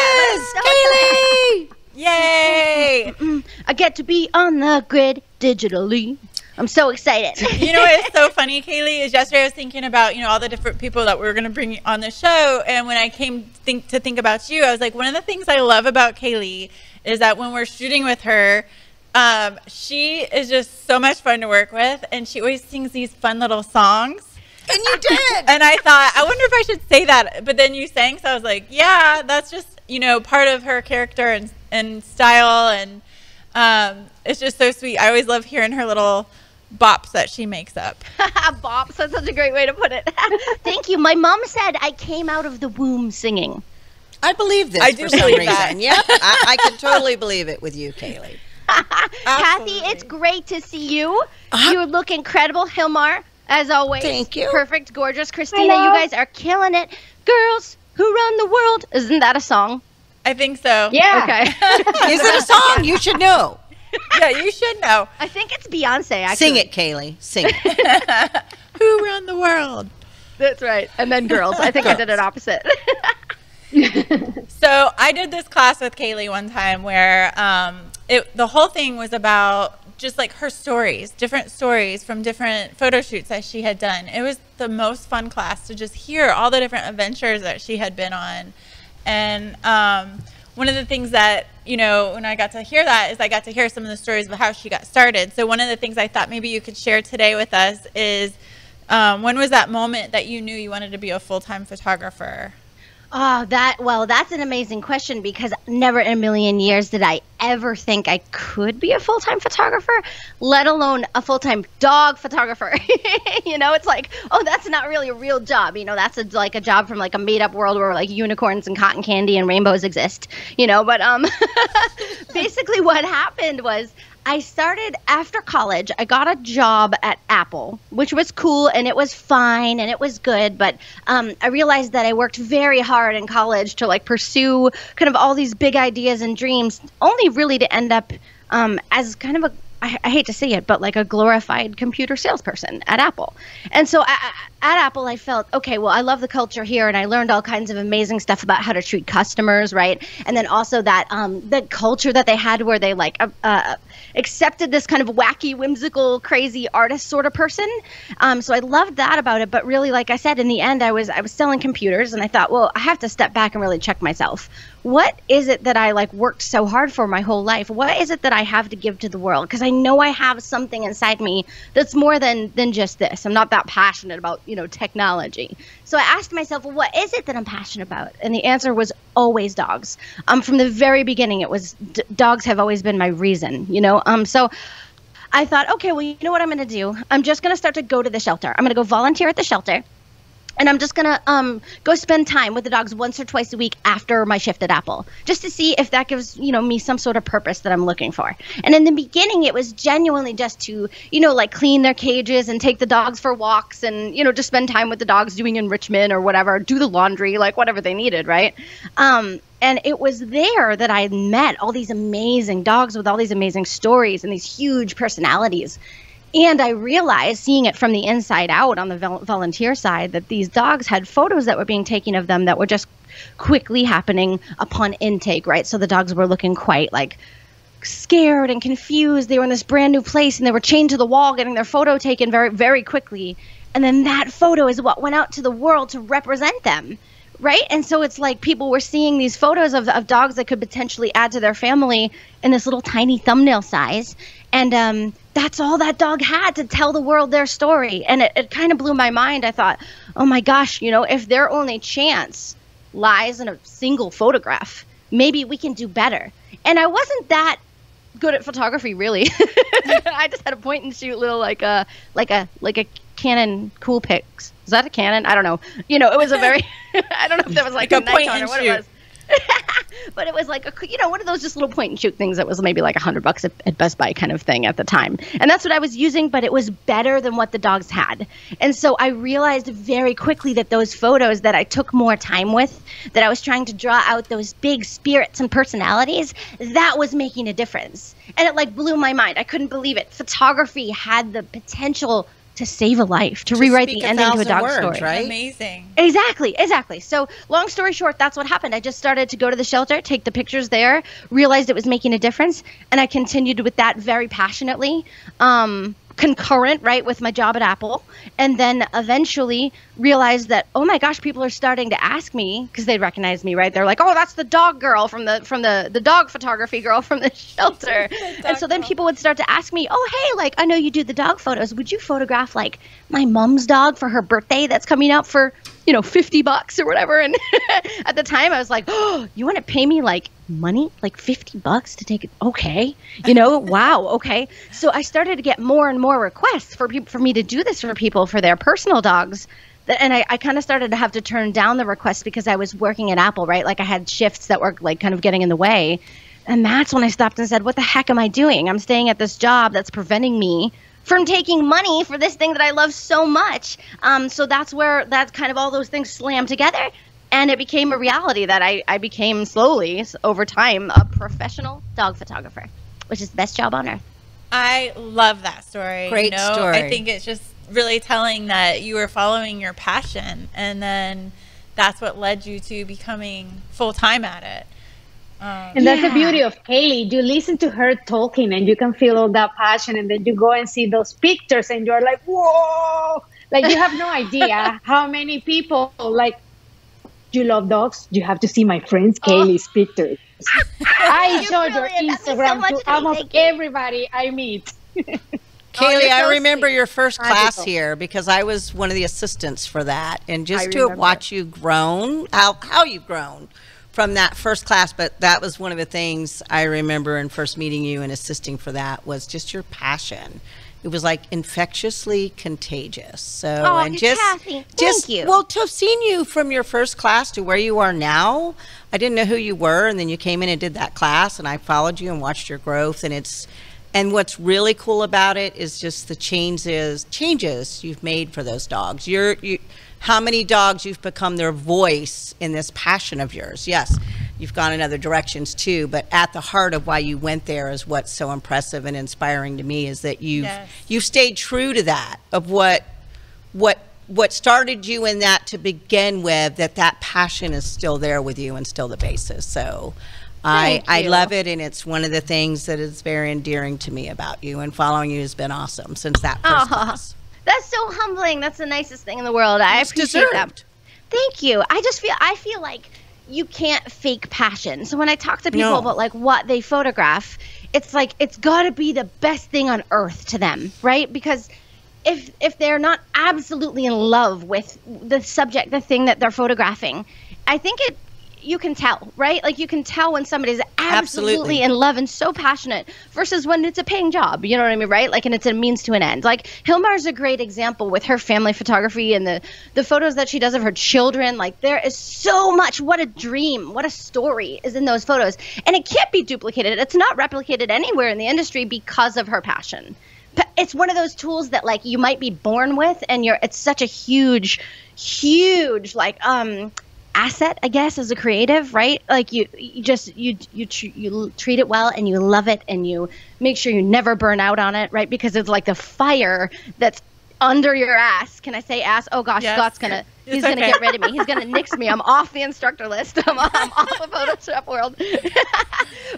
yet, but Yay! Mm, mm, mm, I get to be on the grid digitally. I'm so excited. you know what's so funny, Kaylee, is yesterday I was thinking about, you know, all the different people that we are going to bring on the show. And when I came think, to think about you, I was like, one of the things I love about Kaylee is that when we're shooting with her, um, she is just so much fun to work with. And she always sings these fun little songs. And you did. and I thought, I wonder if I should say that. But then you sang, so I was like, yeah, that's just, you know, part of her character and, and style. And um, it's just so sweet. I always love hearing her little bops that she makes up. Bops, that's such a great way to put it. Thank you. My mom said I came out of the womb singing. I believe this I do for some reason. that. Yep, I, I can totally believe it with you, Kaylee. Kathy, it's great to see you. Uh-huh. You look incredible, Gilmar, as always. Thank you. Perfect, gorgeous. Christina, Hello. you guys are killing it. Girls who run the world. Isn't that a song? I think so. Yeah. Okay. Is it a song? You should know. yeah, you should know. I think it's Beyonce, actually. Sing it, Kaylee. Sing it. Who run the world? That's right. And then girls. I think I did it opposite. So I did this class with Kaylee one time where um, it, the whole thing was about just like her stories, different stories from different photo shoots that she had done. It was the most fun class to just hear all the different adventures that she had been on. And um, one of the things that, you know, when I got to hear that is I got to hear some of the stories of how she got started. So one of the things I thought maybe you could share today with us is um, when was that moment that you knew you wanted to be a full-time photographer? Oh, that well, that's an amazing question because never in a million years did I ever think I could be a full time photographer, let alone a full time dog photographer. you know, it's like, oh, that's not really a real job. You know, that's a, like a job from like a made up world where like unicorns and cotton candy and rainbows exist. You know, but um, basically what happened was I started after college. I got a job at Apple, which was cool and it was fine and it was good. But um, I realized that I worked very hard in college to like pursue kind of all these big ideas and dreams, only really to end up um, as kind of a I, I hate to say it, but like a glorified computer salesperson at Apple. And so I, I- at Apple, I felt okay. Well, I love the culture here, and I learned all kinds of amazing stuff about how to treat customers, right? And then also that um, the culture that they had, where they like uh, uh, accepted this kind of wacky, whimsical, crazy artist sort of person. Um, so I loved that about it. But really, like I said, in the end, I was I was selling computers, and I thought, well, I have to step back and really check myself. What is it that I like worked so hard for my whole life? What is it that I have to give to the world? Because I know I have something inside me that's more than than just this. I'm not that passionate about you know technology. So I asked myself, well, what is it that I'm passionate about? And the answer was always dogs. Um, from the very beginning, it was d- dogs have always been my reason. You know, um, so. I thought, okay, well, you know what I'm going to do? I'm just going to start to go to the shelter. I'm going to go volunteer at the shelter and I'm just gonna um, go spend time with the dogs once or twice a week after my shift at Apple, just to see if that gives you know me some sort of purpose that I'm looking for. And in the beginning, it was genuinely just to you know like clean their cages and take the dogs for walks and you know just spend time with the dogs doing enrichment or whatever, do the laundry, like whatever they needed, right? Um, and it was there that I met all these amazing dogs with all these amazing stories and these huge personalities. And I realized, seeing it from the inside out on the volunteer side, that these dogs had photos that were being taken of them that were just quickly happening upon intake, right? So the dogs were looking quite like scared and confused. They were in this brand new place and they were chained to the wall getting their photo taken very, very quickly. And then that photo is what went out to the world to represent them. Right. And so it's like people were seeing these photos of, of dogs that could potentially add to their family in this little tiny thumbnail size. And um, that's all that dog had to tell the world their story. And it, it kind of blew my mind. I thought, oh my gosh, you know, if their only chance lies in a single photograph, maybe we can do better. And I wasn't that good at photography, really. I just had a point and shoot little like a like a like a Canon Coolpix. Is that a Canon? I don't know. You know, it was a very I don't know if that was like, Like a, a and or what shoot. it was. but it was like a you know one of those just little point and shoot things that was maybe like a hundred bucks at, at Best Buy kind of thing at the time, and that's what I was using. But it was better than what the dogs had, and so I realized very quickly that those photos that I took more time with, that I was trying to draw out those big spirits and personalities, that was making a difference, and it like blew my mind. I couldn't believe it. Photography had the potential to save a life, to, rewrite the ending to a dog words, story. right? Amazing. Exactly, exactly. So, long story short, that's what happened. I just started to go to the shelter, take the pictures there, realized it was making a difference, and I continued with that very passionately. Um, concurrent right with my job at apple and then eventually realized that oh my gosh people are starting to ask me because they recognize me right? They're like oh that's the dog girl from the from the the dog photography girl from the shelter. And so then people would start to ask me oh hey like i know you do the dog photos. Would you photograph like my mom's dog for her birthday that's coming up for you know 50 bucks or whatever? And at the time i was like oh you want to pay me like money like 50 bucks to take it okay. You know wow okay. So i started to get more and more requests for people for me to do this for people for their personal dogs. And i, I kind of started to have to turn down the requests because i was working at apple right? Like i had shifts that were like kind of getting in the way. And that's when i stopped and said what the heck am i doing? I'm staying at this job that's preventing me from taking money for this thing that I love so much. Um, so that's where that's kind of all those things slammed together. And it became a reality that I, I became slowly, over time, a professional dog photographer, which is the best job on earth. I love that story. Great you know? story. I think it's just really telling that you were following your passion, and then that's what led you to becoming full time at it. Um, And that's the beauty of Kaylee. You listen to her talking and you can feel all that passion. And then you go and see those pictures and you're like, whoa! Like you have no idea how many people, like, you love dogs? You have to see my friends oh. Kaylee's pictures. I You're show your brilliant. That means so Instagram much to to almost everybody I meet. Kaylee, oh, you're I so remember sweet. your first class Magical. here because I was one of the assistants for that, and just I to have remember. watched you grown, how how you've grown from that first class. But that was one of the things I remember in first meeting you and assisting for that was just your passion. It was like infectiously contagious. So Oh, and just Kathy, thank just you. well to have seen you from your first class to where you are now. I didn't know who you were, and then you came in and did that class, and I followed you and watched your growth, and it's and what's really cool about it is just the changes changes you've made for those dogs. You're you how many dogs you've become their voice in this passion of yours. Yes, you've gone in other directions too, but at the heart of why you went there is what's so impressive and inspiring to me is that you've Yes. you've stayed true to that of what what what started you in that to begin with that that passion is still there with you and still the basis so I, Thank I you. love it and it's one of the things that is very endearing to me about you and following you has been awesome since that ah, first Aw, class. That's so humbling. That's the nicest thing in the world. I It's appreciate that. deserved. Thank you. I just feel I feel like you can't fake passion. So when I talk to people No. about like what they photograph, it's like it's got to be the best thing on earth to them, right? Because if if they're not absolutely in love with the subject, the thing that they're photographing, I think it you can tell, right? Like you can tell when somebody's absolutely, Absolutely. in love and so passionate versus when it's a paying job. You know what I mean, right? Like and it's a means to an end. Like Gilmar's a great example with her family photography and the the photos that she does of her children. Like there is so much what a dream, what a story is in those photos. And it can't be duplicated. It's not replicated anywhere in the industry because of her passion it's one of those tools that like you might be born with and you're it's such a huge huge like um asset i guess as a creative right? Like you you just you you tr- you treat it well and you love it and you make sure you never burn out on it right? Because it's like the fire that's under your ass. Can i say ass? Oh gosh Yes. scott's gonna It's he's gonna get rid of me. He's gonna nix me. I'm off the instructor list. I'm, I'm off the photoshop world.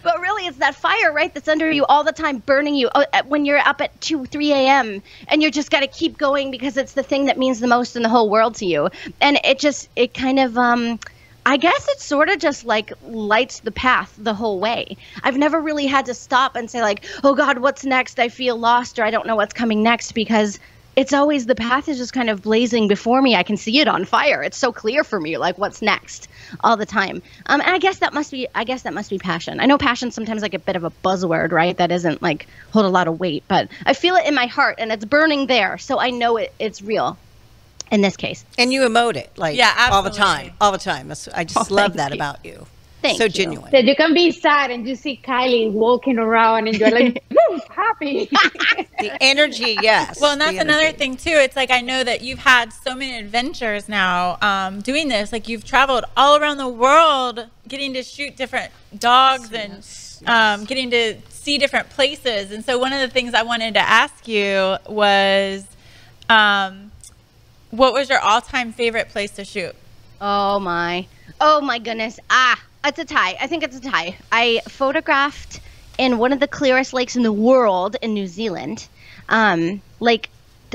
But really it's that fire right that's under you all the time burning you. Oh, when you're up at 2 3 a.m and you're just got to keep going because it's the thing that means the most in the whole world to you. And it just it kind of um I guess it sort of just like lights the path the whole way. I've never really had to stop and say like, "Oh God, what's next?" I feel lost or I don't know what's coming next because it's always the path is just kind of blazing before me. I can see it on fire. It's so clear for me, like what's next all the time. Um, and I guess that must be, I guess that must be passion. I know passion sometimes like a bit of a buzzword, right? That isn't like hold a lot of weight, but I feel it in my heart and it's burning there, so I know it, it's real. In this case, And you emote it like Yeah, all the time. All the time. I just Oh, love that you. about you. Thank so you. genuine. That you can be sad and you see Kaylee walking around and you're like, woo, happy. The energy, yes. Well, and that's another thing too. It's like I know that you've had so many adventures now um, doing this. Like you've traveled all around the world, getting to shoot different dogs and um, getting to see different places. And so, one of the things I wanted to ask you was, um, what was your all-time favorite place to shoot? Oh my. Oh my goodness. Ah, it's a tie. I think it's a tie. I photographed in one of the clearest lakes in the world in New Zealand. Um, Lake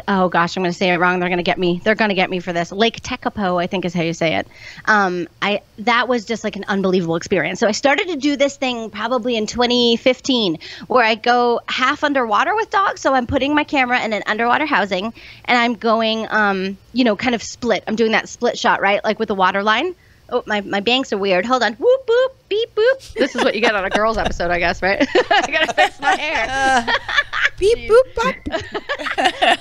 Oh gosh, I'm going to say it wrong. They're going to get me. They're going to get me for this. Lake Tekapo, I think is how you say it. Um, I that was just like an unbelievable experience. So I started to do this thing probably in 2015, where I go half underwater with dogs. So I'm putting my camera in an underwater housing, and I'm going, um, you know, kind of split. I'm doing that split shot, right, like with the water line. Oh, my, my banks are weird. Hold on. Whoop, boop, beep, boop. This is what you get on a girls episode, I guess, right? I gotta fix my hair. Beep boop bop.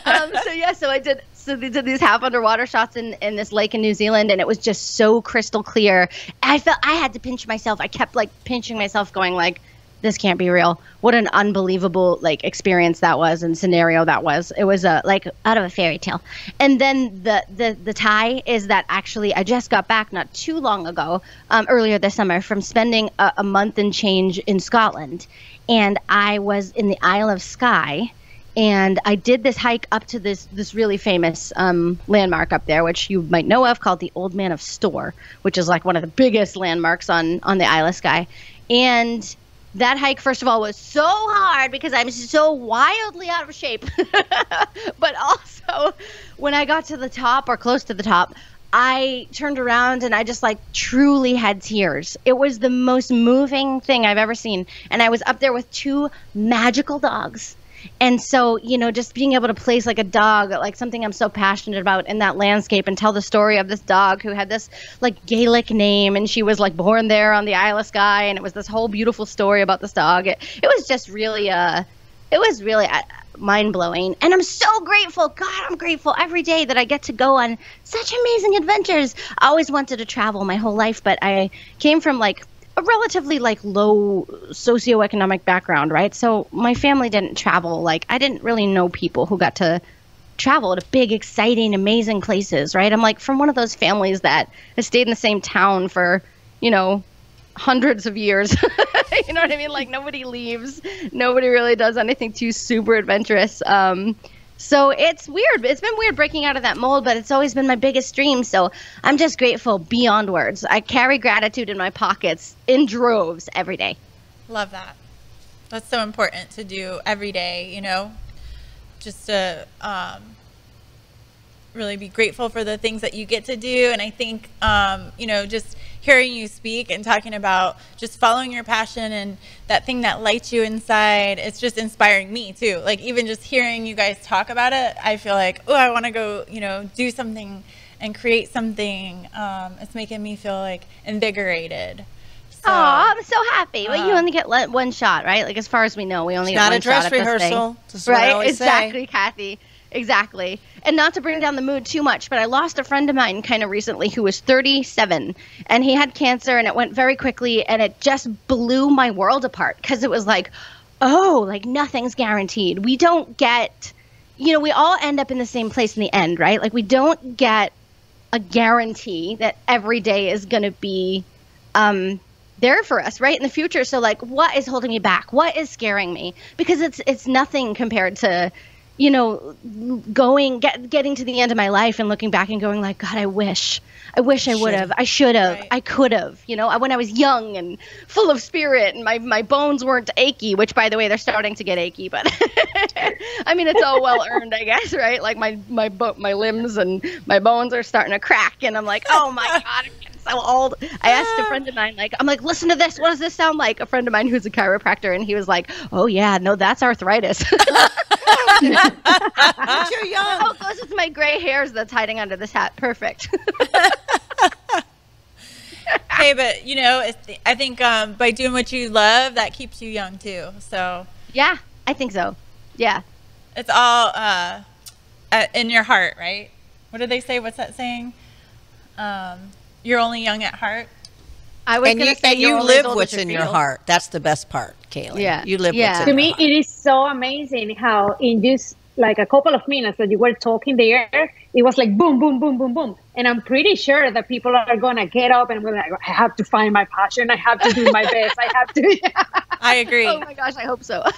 um, so yeah, so I did. So they did these half underwater shots in in this lake in New Zealand, and it was just so crystal clear. I felt I had to pinch myself. I kept like pinching myself, going like, "This can't be real." What an unbelievable like experience that was and scenario that was. It was a like out of a fairy tale. And then the the the tie is that actually I just got back not too long ago, um, earlier this summer, from spending a, a month and change in Scotland, and I was in the Isle of Skye and I did this hike up to this this really famous um, landmark up there, which you might know of, called the Old Man of Storr, which is like one of the biggest landmarks on on the Isle of Skye. And that hike, first of all, was so hard because I'm so wildly out of shape. but also, when I got to the top or close to the top, I turned around and I just like truly had tears. It was the most moving thing I've ever seen. And I was up there with two magical dogs. And so, you know, just being able to place like a dog, like something I'm so passionate about in that landscape and tell the story of this dog who had this like Gaelic name and she was like born there on the Isle of Skye and it was this whole beautiful story about this dog. It, it was just really uh it was really uh, mind blowing. And I'm so grateful. God, I'm grateful every day that I get to go on such amazing adventures. I always wanted to travel my whole life, but I came from like a relatively like low socioeconomic background, right? So my family didn't travel. Like I didn't really know people who got to travel to big, exciting, amazing places, right? I'm like from one of those families that has stayed in the same town for, you know, hundreds of years. you know what I mean? Like nobody leaves. Nobody really does anything too super adventurous. Um, So it's weird. It's been weird breaking out of that mold, but it's always been my biggest dream. So I'm just grateful beyond words. I carry gratitude in my pockets in droves every day. Love that. That's so important to do every day, you know, just to um, really be grateful for the things that you get to do. And I think, um, you know, just hearing you speak and talking about just following your passion and that thing that lights you inside, it's just inspiring me too. Like, even just hearing you guys talk about it, I feel like, oh, I want to go, you know, do something and create something. Um, it's making me feel like invigorated. So, Aw, I'm so happy. well, you only get one shot, right? Like as far as we know, we only get not a dress shot rehearsal. thing. This what I right? always say. exactly, Kathy. Exactly. And not to bring down the mood too much, but I lost a friend of mine kind of recently who was 37 and he had cancer and it went very quickly and it just blew my world apart because it was like, oh, like nothing's guaranteed. We don't get, you know, we all end up in the same place in the end, right? Like we don't get a guarantee that every day is going to be um, there for us right in the future so like what is holding me back what is scaring me because it's it's nothing compared to you know going get, getting to the end of my life and looking back and going like god i wish i wish i would have i should have i could have you know? I- when i was young and full of spirit and my, my bones weren't achy which by the way they're starting to get achy but i mean it's all well earned i guess right? Like my my bo- my limbs and my bones are starting to crack and i'm like oh my god so old i asked a friend of mine like i'm like listen to this what does this sound like a friend of mine who's a chiropractor and he was like oh yeah no that's arthritis You're young. oh those is my gray hairs that's hiding under this hat perfect hey, but you know, it's, I think um, by doing what you love, that keeps you young too. So yeah, I think so. Yeah, it's all uh, at, in your heart, right? What did they say? What's that saying? Um, you're only young at heart. I and you, and you live what's in your heart. That's the best part, Kaylee. Yeah. You live what's in To your me, heart. it is so amazing how in just like a couple of minutes that you were talking there, it was like boom, boom, boom, boom, boom. And I'm pretty sure that people are gonna get up and be like, I have to find my passion. I have to do my best. I have to. I agree. oh my gosh, I hope so.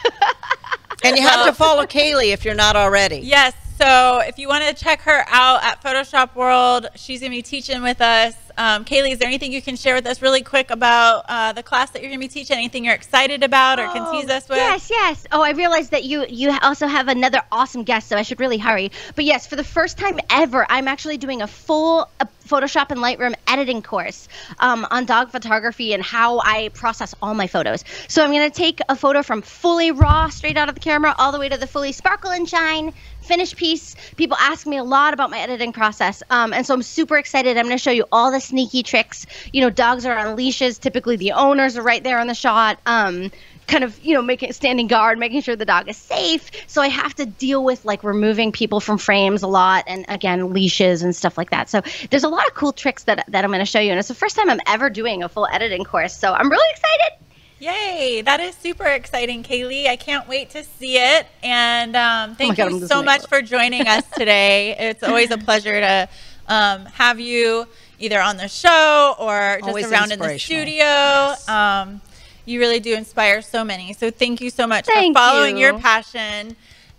And you have to follow Kaylee if you're not already. Yes. So if you want to check her out at Photoshop World, she's going to be teaching with us. Um, Kaylee, is there anything you can share with us really quick about uh, the class that you're going to be teaching? Anything you're excited about or can tease us with? Yes, yes. Oh, I realized that you you also have another awesome guest, so I should really hurry. But yes, for the first time ever, I'm actually doing a full uh, Photoshop and Lightroom editing course um, on dog photography and how I process all my photos. So I'm going to take a photo from fully raw, straight out of the camera, all the way to the fully sparkle and shine finished piece. People ask me a lot about my editing process, um, and so I'm super excited. I'm going to show you all the sneaky tricks. You know, dogs are on leashes. Typically, the owners are right there on the shot. Um, kind of you know making standing guard making sure the dog is safe so i have to deal with like removing people from frames a lot and again leashes and stuff like that so there's a lot of cool tricks that, that i'm going to show you and it's the first time i'm ever doing a full editing course so i'm really excited Yay, that is super exciting, Kaylee. I can't wait to see it. And um, thank God, you so much for joining us today. it's always a pleasure to um, have you either on the show or just Always around in the studio. Um, you really do inspire so many. So thank you so much Thank for following you. your passion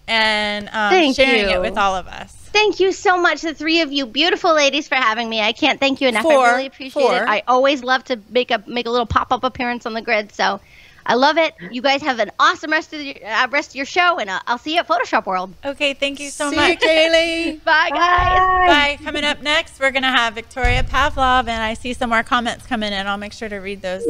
and um, sharing you. it with all of us. Thank you so much, the three of you beautiful ladies, for having me. I can't thank you enough. Four. I really appreciate Four. it. I always love to make a make a little pop up appearance on the grid. So I love it. You guys have an awesome rest of the, uh, rest of your show, and uh, I'll see you at Photoshop World. Okay, thank you so See much. you, Kaylee. Bye, guys. Bye. Coming up next, we're going to have Victoria Pavlov, and I see some more comments coming in. I'll make sure to read those.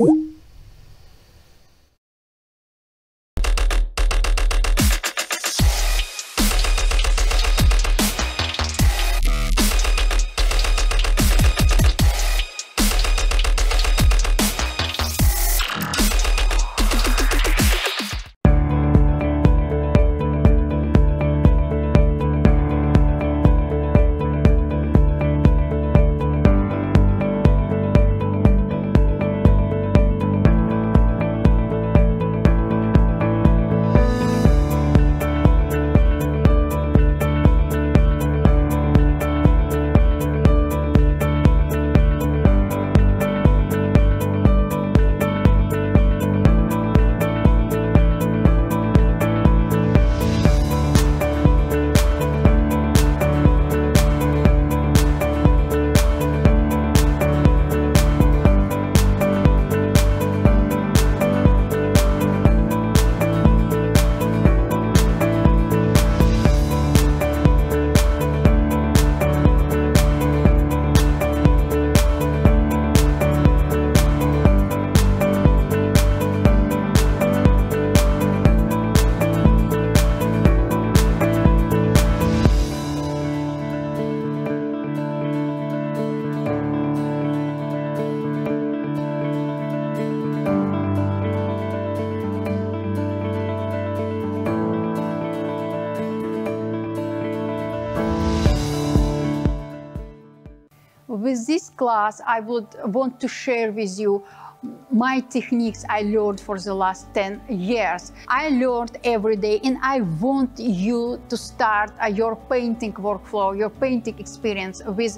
With this class, I would want to share with you my techniques I learned for the last 10 years. I learned every day and I want you to start uh, your painting workflow, your painting experience with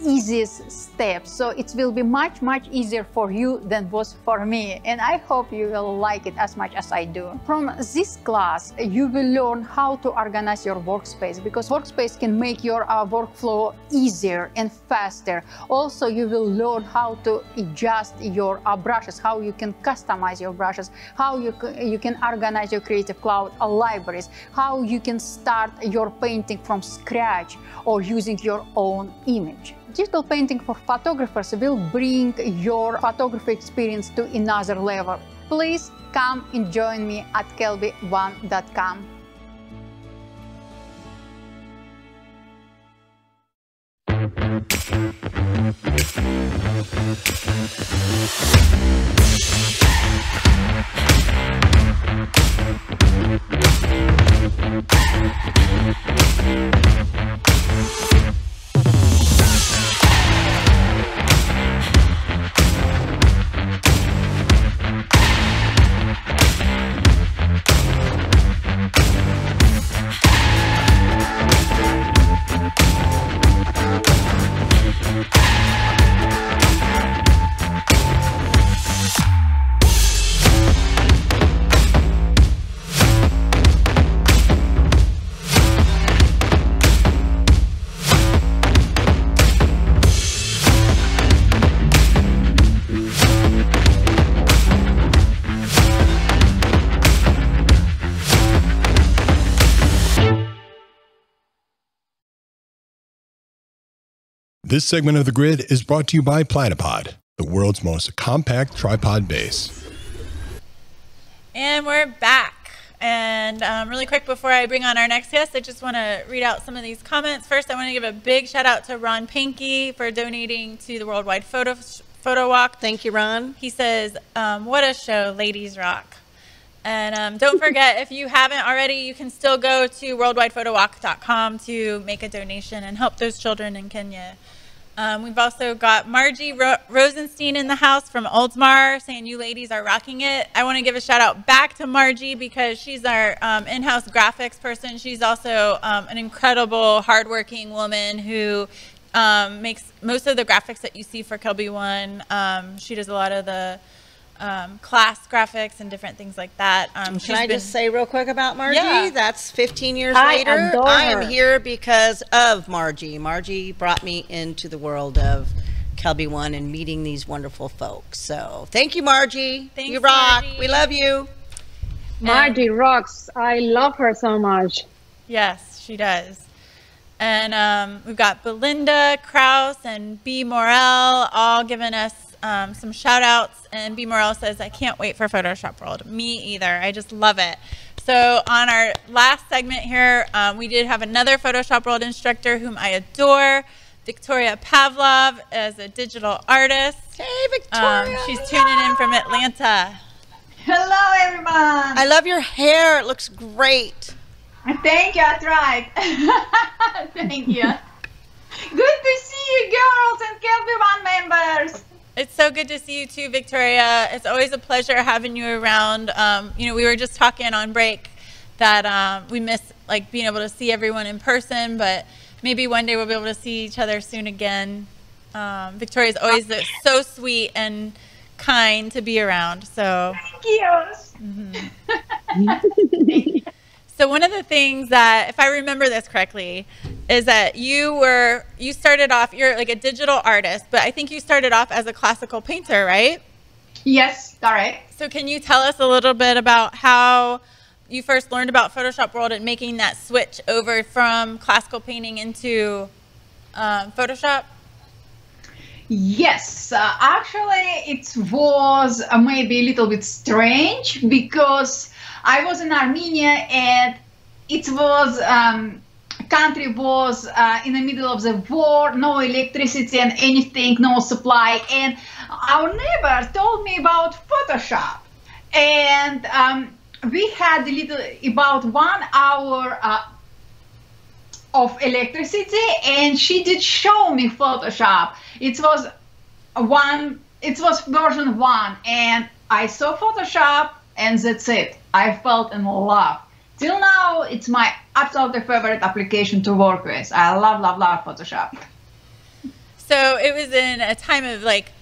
easiest steps. So it will be much, much easier for you than was for me. And I hope you will like it as much as I do. From this class, you will learn how to organize your workspace because workspace can make your uh, workflow easier and faster. Also, you will learn how to adjust your uh, brushes, how you can customize your brushes, how you, you can organize your Creative Cloud uh, libraries, how you can start your painting from scratch or using your own image digital painting for photographers will bring your photography experience to another level. Please come and join me at kelby1.com. This segment of the grid is brought to you by Platypod, the world's most compact tripod base. And we're back. And um, really quick before I bring on our next guest, I just want to read out some of these comments. First, I want to give a big shout out to Ron Pinky for donating to the Worldwide Photo Photo Walk. Thank you, Ron. He says, um, "What a show, ladies rock." And um, don't forget, if you haven't already, you can still go to worldwidephotowalk.com to make a donation and help those children in Kenya. Um, we've also got Margie Ro Rosenstein in the house from Oldsmar saying you ladies are rocking it. I want to give a shout out back to Margie because she's our um, in-house graphics person. She's also um, an incredible, hardworking woman who um, makes most of the graphics that you see for Kelby One. Um, she does a lot of the um, class graphics and different things like that. Um, Can I been, just say real quick about Margie? Yeah. That's 15 years I later. adore I am here because of Margie. Margie brought me into the world of Kelby One and meeting these wonderful folks. So thank you, Margie. Thanks, you rock. Margie. We love you. Margie rocks. I love her so much. Yes, she does. And um, we've got Belinda Kraus and B. Morel all giving us um, some shout outs. And B. Morel says, I can't wait for Photoshop World. Me either. I just love it. So, on our last segment here, um, we did have another Photoshop World instructor whom I adore, Victoria Pavlov, as a digital artist. Hey, Victoria. Um, she's tuning in from Atlanta. Hello, everyone. I love your hair. It looks great. Thank you. That's right. Thank you. Good to see you, girls and Kelby One members. It's so good to see you too, Victoria. It's always a pleasure having you around. Um, you know, we were just talking on break that um, we miss like being able to see everyone in person, but maybe one day we'll be able to see each other soon again. Um, Victoria's always so sweet and kind to be around. So Thank you. So one of the things that, if I remember this correctly, is that you were you started off. You're like a digital artist, but I think you started off as a classical painter, right? Yes, all right. So can you tell us a little bit about how you first learned about Photoshop World and making that switch over from classical painting into um, Photoshop? Yes, uh, actually, it was uh, maybe a little bit strange because I was in Armenia and it was um, country was uh, in the middle of the war, no electricity and anything, no supply, and our neighbor told me about Photoshop, and um, we had a little about one hour. Uh, of electricity and she did show me Photoshop. It was one, it was version one and I saw Photoshop and that's it. I felt in love. Till now, it's my absolutely favorite application to work with. I love, love, love Photoshop. So it was in a time of like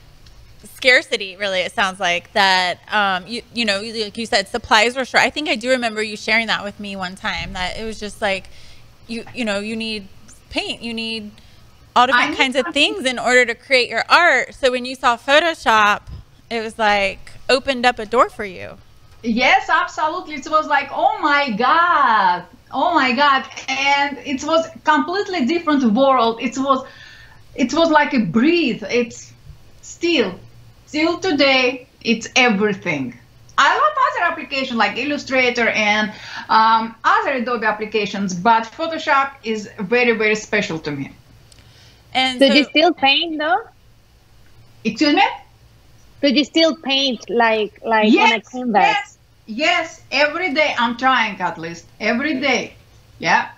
scarcity really it sounds like that um, you you know like you said supplies were short i think i do remember you sharing that with me one time that it was just like you you know you need paint you need all different kinds of things in order to create your art so when you saw photoshop it was like opened up a door for you yes absolutely it was like oh my god oh my god and it was completely different world it was it was like a breathe it's still still today it's everything I love other applications like Illustrator and um, other Adobe applications, but Photoshop is very, very special to me. And so, so you still paint though? Excuse me? So you still paint like like yes, on a canvas? Yes, yes. Every day I'm trying at least every day. Yeah.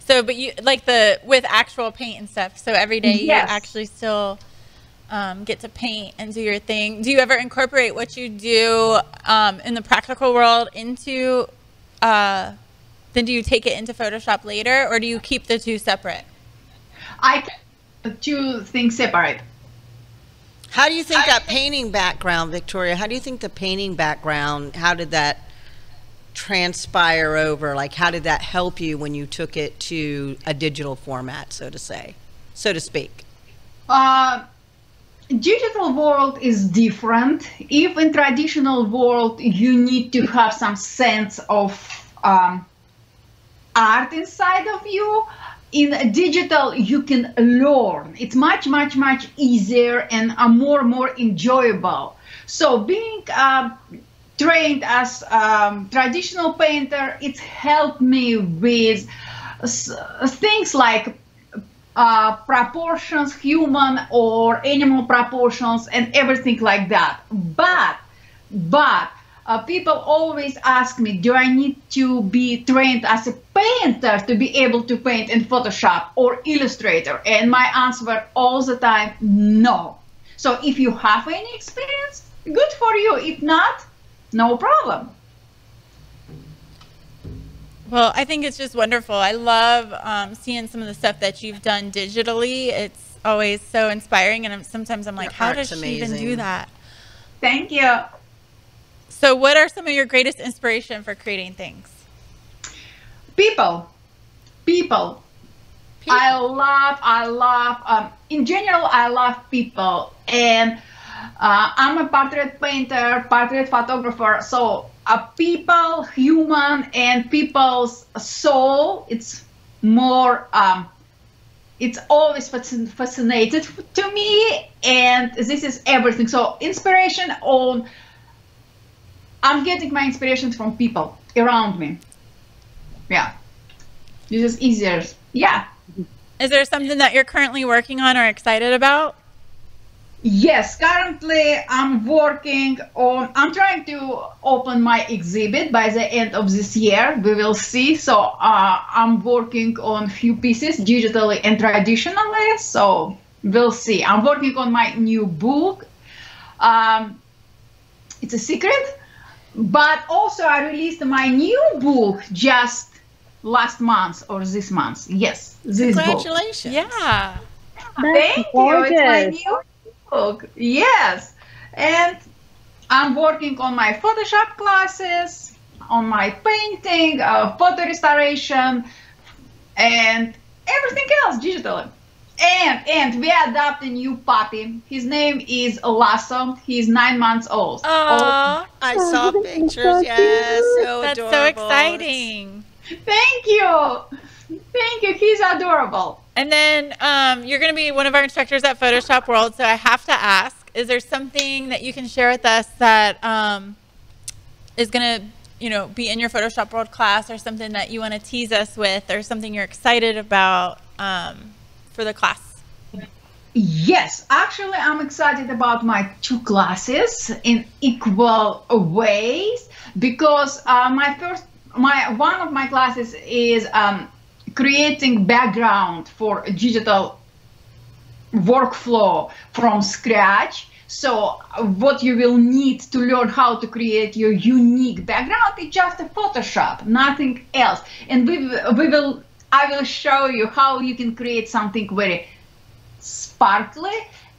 So, but you like the with actual paint and stuff. So every day yes. you actually still um, get to paint and do your thing. Do you ever incorporate what you do um, in the practical world into, uh, then do you take it into Photoshop later or do you keep the two separate? I two things separate. How do you think I, that painting background, Victoria, how do you think the painting background, how did that transpire over? Like, how did that help you when you took it to a digital format, so to say, so to speak? Uh, digital world is different if in traditional world you need to have some sense of um, art inside of you in digital you can learn it's much much much easier and a more more enjoyable so being uh, trained as um, traditional painter it's helped me with things like uh, proportions, human or animal proportions, and everything like that. But, but uh, people always ask me, do I need to be trained as a painter to be able to paint in Photoshop or Illustrator? And my answer all the time, no. So if you have any experience, good for you. If not, no problem. Well, I think it's just wonderful. I love um, seeing some of the stuff that you've done digitally. It's always so inspiring, and sometimes I'm like, Your how does she amazing. even do that? Thank you. So, what are some of your greatest inspiration for creating things? People, people. people. I love, I love. Um, in general, I love people, and uh, I'm a portrait painter, portrait photographer. So a people, human, and people's soul. It's more. Um, it's always fascinated to me, and this is everything. So inspiration on. I'm getting my inspirations from people around me. Yeah, this is easier. Yeah. Is there something that you're currently working on or excited about? Yes, currently I'm working on, I'm trying to open my exhibit by the end of this year. We will see. So uh, I'm working on few pieces digitally and traditionally. So we'll see. I'm working on my new book. Um, it's a secret, but also I released my new book just last month or this month. Yes, this Congratulations. Book. Yeah. Thank you. It's my new book. Yes. And I'm working on my Photoshop classes, on my painting, uh, photo restoration, and everything else digitally. And and we adopt a new puppy. His name is Lasso. He's nine months old. Oh, I saw pictures. Yes, so That's adorable. so exciting. Thank you. Thank you. He's adorable. And then um, you're going to be one of our instructors at Photoshop World, so I have to ask: Is there something that you can share with us that um, is going to, you know, be in your Photoshop World class, or something that you want to tease us with, or something you're excited about um, for the class? Yes, actually, I'm excited about my two classes in equal ways because uh, my first, my one of my classes is um, creating background for digital workflow from scratch. So what you will need to learn how to create your unique background is just a Photoshop, nothing else. And we, we will, I will show you how you can create something very sparkly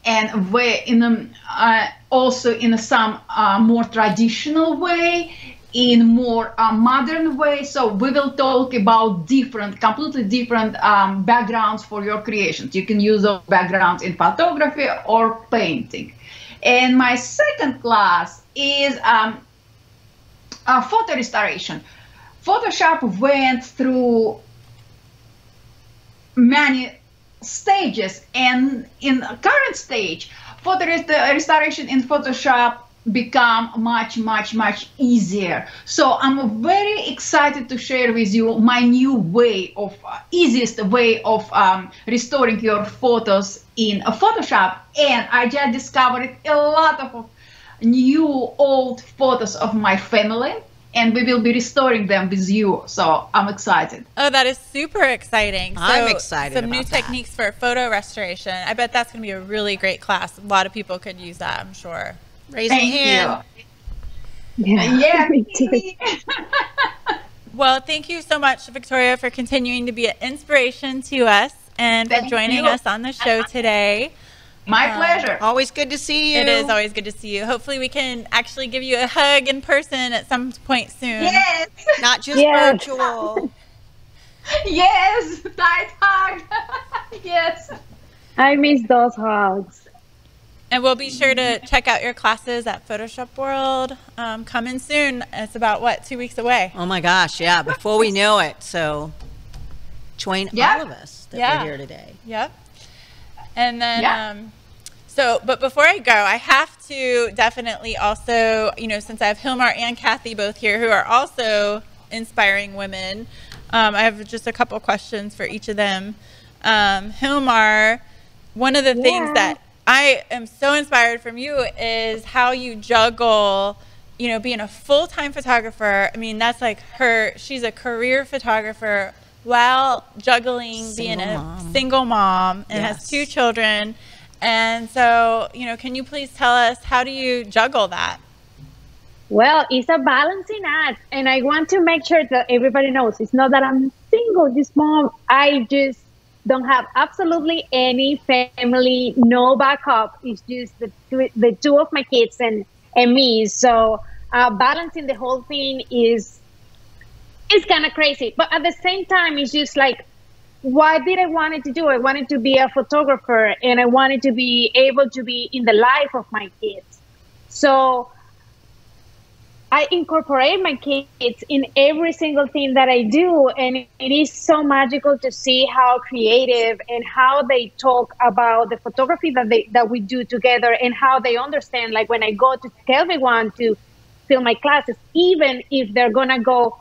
and way in a, uh, also in a, some uh, more traditional way in more uh, modern way. So we will talk about different, completely different um, backgrounds for your creations. You can use those backgrounds in photography or painting. And my second class is um, photo restoration. Photoshop went through many stages. And in the current stage, photo rest restoration in Photoshop become much much much easier. So i'm very excited to share with you my new way of uh, easiest way of um, restoring your photos in a photoshop. And i just discovered a lot of new old photos of my family and we will be restoring them with you. So I'm excited. Oh, that is super exciting. So I'm excited. Some new that. techniques for photo restoration. I bet that's going to be a really great class. A lot of people could use that, I'm sure. Raising Thank hand. You. Yeah, yeah well, thank you so much, Victoria, for continuing to be an inspiration to us and Thank for joining you. us on the show today. My Um, pleasure. Always good to see you. It is always good to see you. Hopefully, we can actually give you a hug in person at some point soon. Yes. Not just Yes. virtual. yes, tight hug. yes. I miss those hugs. And we'll be sure to check out your classes at Photoshop World um, coming soon. It's about what two weeks away. Oh my gosh, yeah, before we know it. So join Yeah. all of us that Yeah. are here today. Yep. And then, Yeah. um, so, but before I go, I have to definitely also, you know, since I have Gilmar and Kathy both here who are also inspiring women, um, I have just a couple questions for each of them. Um, Gilmar, one of the things that I am so inspired from you is how you juggle, you know, being a full time photographer. I mean, that's like her, she's a career photographer while juggling being Single a mom. single mom and has two children. And so, you know, can you please tell us how do you juggle that? Well, it's a balancing act, and I want to make sure that everybody knows it's not that I'm single, just mom. I just don't have absolutely any family, no backup. It's just the two, the two of my kids and and me. So uh, balancing the whole thing is it's kind of crazy, but at the same time, it's just like why did I wanted to do? I wanted to be a photographer, and I wanted to be able to be in the life of my kids. So I incorporate my kids in every single thing that I do, and it is so magical to see how creative and how they talk about the photography that they that we do together, and how they understand. Like when I go to Kelby One to film my classes, even if they're gonna go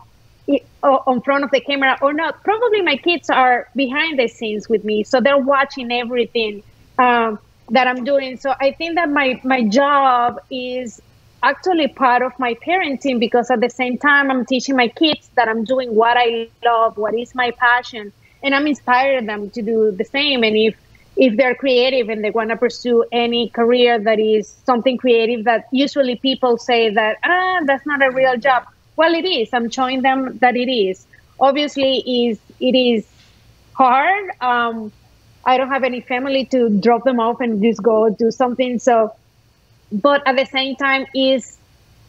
on front of the camera or not, probably my kids are behind the scenes with me, so they're watching everything um, that I'm doing. So I think that my my job is actually part of my parenting because at the same time I'm teaching my kids that I'm doing what I love, what is my passion, and I'm inspiring them to do the same. And if if they're creative and they want to pursue any career that is something creative that usually people say that ah that's not a real job. Well, it is. I'm showing them that it is. Obviously, is it is hard. Um, I don't have any family to drop them off and just go do something. So but at the same time is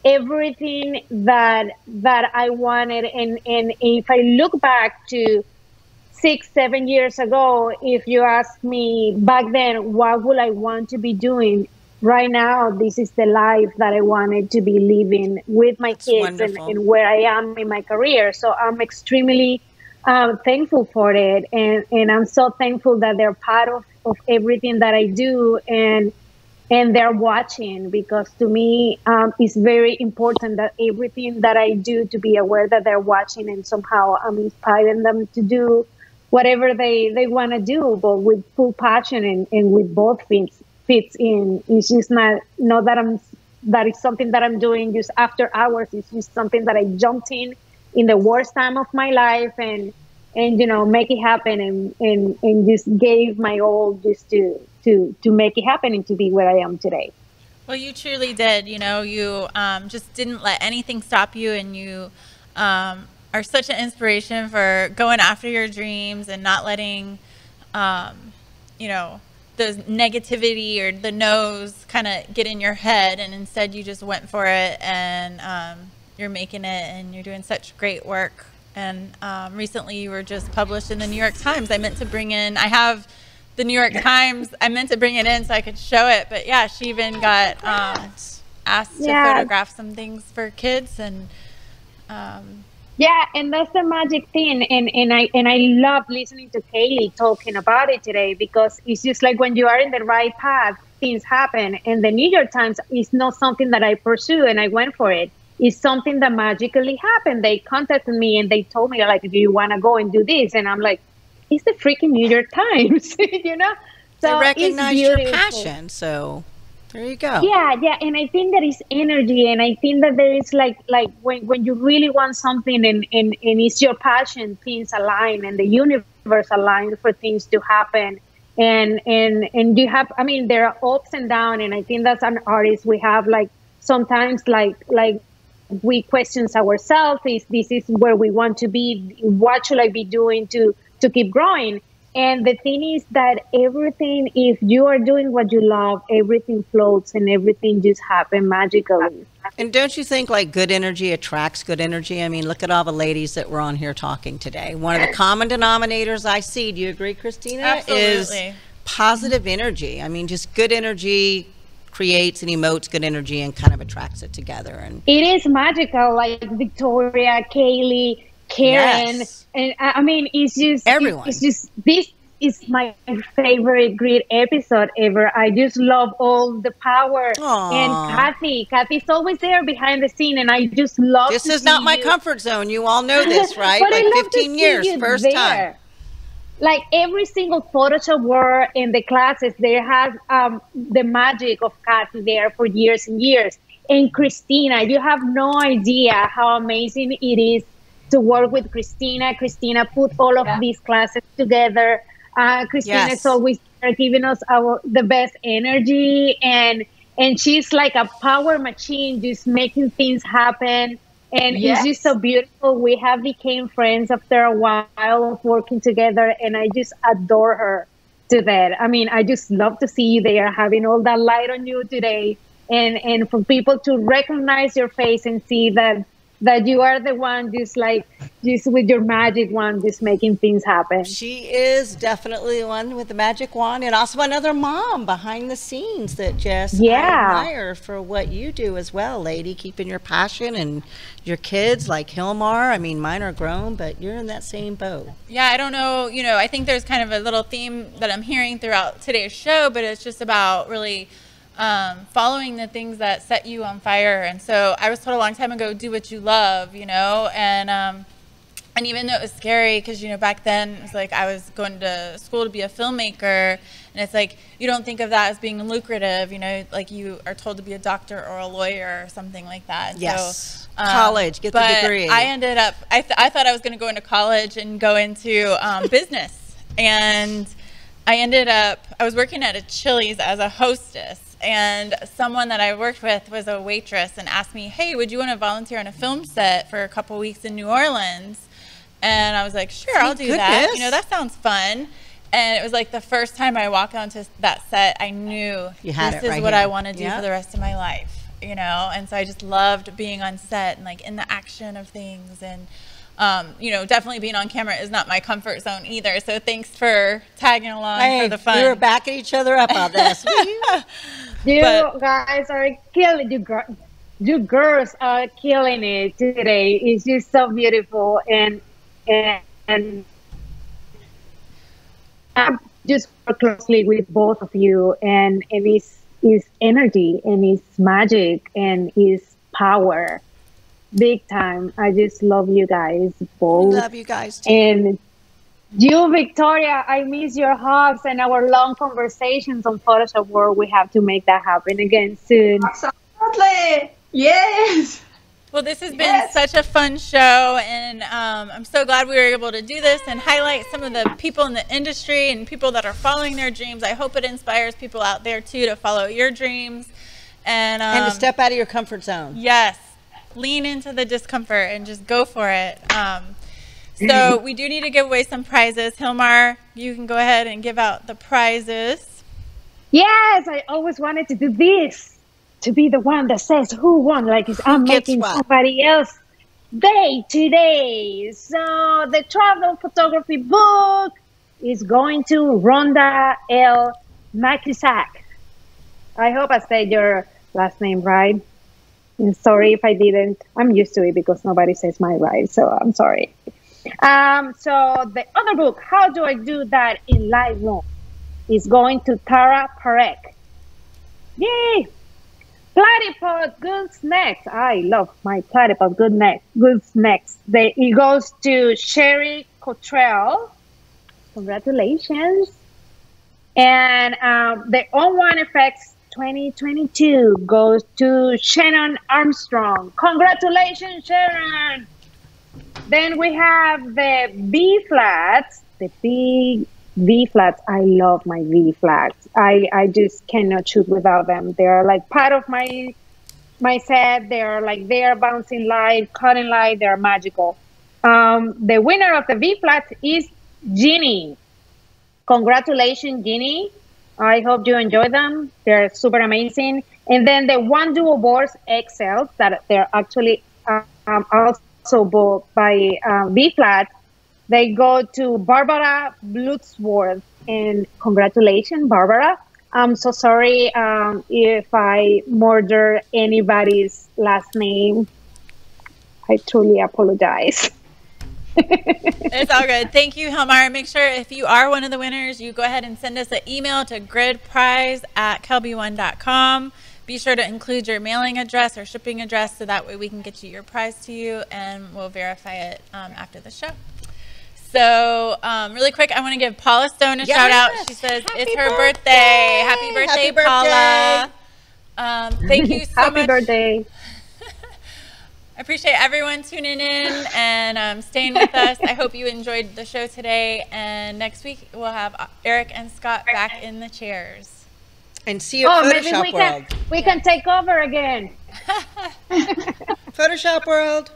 everything that that I wanted and and if I look back to six seven years ago if you ask me back then what would I want to be doing right now this is the life that I wanted to be living with my kids and, and where I am in my career. So I'm extremely um, thankful for it. And and I'm so thankful that they're part of, of everything that I do and and they're watching because to me um, it's very important that everything that i do to be aware that they're watching and somehow i'm inspiring them to do whatever they, they want to do but with full passion and, and with both fits fits in it's just not not that i'm that is something that i'm doing just after hours it's just something that i jumped in in the worst time of my life and and you know make it happen and and and just gave my all just to to to make it happen and to be where I am today. Well, you truly did. You know, you um, just didn't let anything stop you, and you um, are such an inspiration for going after your dreams and not letting, um, you know, the negativity or the no's kind of get in your head, and instead you just went for it, and um, you're making it, and you're doing such great work. And um, recently, you were just published in the New York Times. I meant to bring in. I have the New York Times. I meant to bring it in so I could show it, but yeah, she even got um, asked Yeah. to photograph some things for kids, and um, Yeah, and that's the magic thing, and and I and I love listening to Kaylee talking about it today because it's just like when you are in the right path, things happen. And the New York Times is not something that I pursue, and I went for it. It's something that magically happened. They contacted me and they told me like, "Do you want to go and do this?" And I'm like, "It's the freaking New York Times," you know. they it's recognize your passion, so there you go. Yeah, yeah, and I think there is energy, and I think that there is like like when when you really want something and and and it's your passion, things align, and the universe aligns for things to happen, and and and you have, I mean, there are ups and downs, and I think that's an artist we have like sometimes like like we questions ourselves is this is where we want to be what should i be doing to to keep growing and the thing is that everything if you are doing what you love everything floats and everything just happens magically And don't you think like good energy attracts good energy? I mean, look at all the ladies that were on here talking today. One of the common denominators I see, do you agree, Christina? Is Absolutely. positive energy. I mean, just good energy creates and emotes good energy and kind of attracts it together. And it is magical like victoria kaylee karen Yes. and i I mean it's just Everyone. it's just this is my favorite great episode ever i just love all the power Aw. and kathy kathy's always there behind the scene and i just love this is not my you- comfort zone. You all know this, right? But I like love to 15 see years, you first there. time. Like every single Photoshop World in the classes, there has um, the magic of Kathy there for years and years. And Christina, you have no idea how amazing it is to work with Christina. Christina put all of these classes together. Uh, Christina Yes. is always giving us our the best energy, and and she's like a power machine, just making things happen and Yes. it's just so beautiful. We have became friends after a while of working together, and I just adore her to that. I mean, I just love to see you there, having all that light on you today, and and for people to recognize your face and see that that you are the one, just like just with your magic wand, just making things happen. She is definitely the one with the magic wand, and also another mom behind the scenes that just Yeah. I admire for what you do as well, lady. Keeping your passion and your kids like Gilmar. I mean, mine are grown, but you're in that same boat. yeah, I don't know. You know, I think there's kind of a little theme that I'm hearing throughout today's show, but it's just about really um, following the things that set you on fire. And so I was told a long time ago, do what you love, you know, and um, and even though it was scary because you know back then it was like I was going to school to be a filmmaker, and it's like you don't think of that as being lucrative, you know, like you are told to be a doctor or a lawyer or something like that. Yes. um, College, get the but degree. I ended up. I, th- I thought I was going to go into college and go into um, business, and I ended up. I was working at a Chili's as a hostess, and someone that I worked with was a waitress and asked me, "Hey, would you want to volunteer on a film set for a couple weeks in New Orleans?" And I was like, "Sure, I'll do Thank that. You know, that sounds fun." And it was like the first time I walked onto that set, I knew You had this it is right what here. I want to do Yeah. for the rest of my life you know and so i just loved being on set and like in the action of things and um, you know definitely being on camera is not my comfort zone either so thanks for tagging along Hey, for the fun we were backing each other up on this. You But- guys are killing you, gir- you girls are killing it today. It's just so beautiful and and and I just work closely with both of you and and it's it's energy and it's magic and it's power. Big time. I just love you guys both. Love you guys too. And you, Victoria, I miss your hugs and our long conversations on Photoshop World. We have to make that happen again soon. Absolutely. Yes. Well, this has been yes. such a fun show, and um, I'm so glad we were able to do this and highlight some of the people in the industry and people that are following their dreams. I hope it inspires people out there too to follow your dreams and um, and to step out of your comfort zone. Yes, lean into the discomfort and just go for it. Um, so we do need to give away some prizes. Gilmar, you can go ahead and give out the prizes. Yes, I always wanted to do this to be the one that says who won, like I'm making what? somebody else day today. So the travel photography book is going to Rhonda L. Macusack. I hope I said your last name right. And sorry if I didn't. I'm used to it because nobody says my right, so I'm sorry. Um, so the other book, How Do I Do That in Lightroom, is going to Tara Parek. Yay! Platypus good snacks. I love my platypus good neck good snacks. They, it goes to Sherry Cottrell. Congratulations. And um, the ON1 Effects 2022 goes to Shannon Armstrong. Congratulations, Sharon. Then we have the B flats, the big V flats. I love my V flats. I, I just cannot shoot without them. They're like part of my my set. They're like they're bouncing light, cutting light. They're magical. Um, the winner of the V flats is Ginny. Congratulations, Ginny. I hope you enjoy them. They're super amazing. And then the one duo boards XL that they're actually um, also bought by um, V flat they go to Barbara Blutsworth. And congratulations, Barbara. I'm so sorry um, if I murder anybody's last name. I truly apologize. it's all good. Thank you, Gilmar. Make sure if you are one of the winners, you go ahead and send us an email to gridprize at KelbyOne.com. Be sure to include your mailing address or shipping address so that way we can get you your prize to you and we'll verify it um, after the show. So, um, really quick, I want to give Paula Stone a yes. shout out. She says Happy it's her birthday. birthday. Happy birthday, Happy Paula. Birthday. Um, thank you so Happy much. Happy birthday. I appreciate everyone tuning in and um, staying with us. I hope you enjoyed the show today. And next week, we'll have Eric and Scott back in the chairs. And see you oh, Photoshop maybe we World. Can, we can take over again. Photoshop World.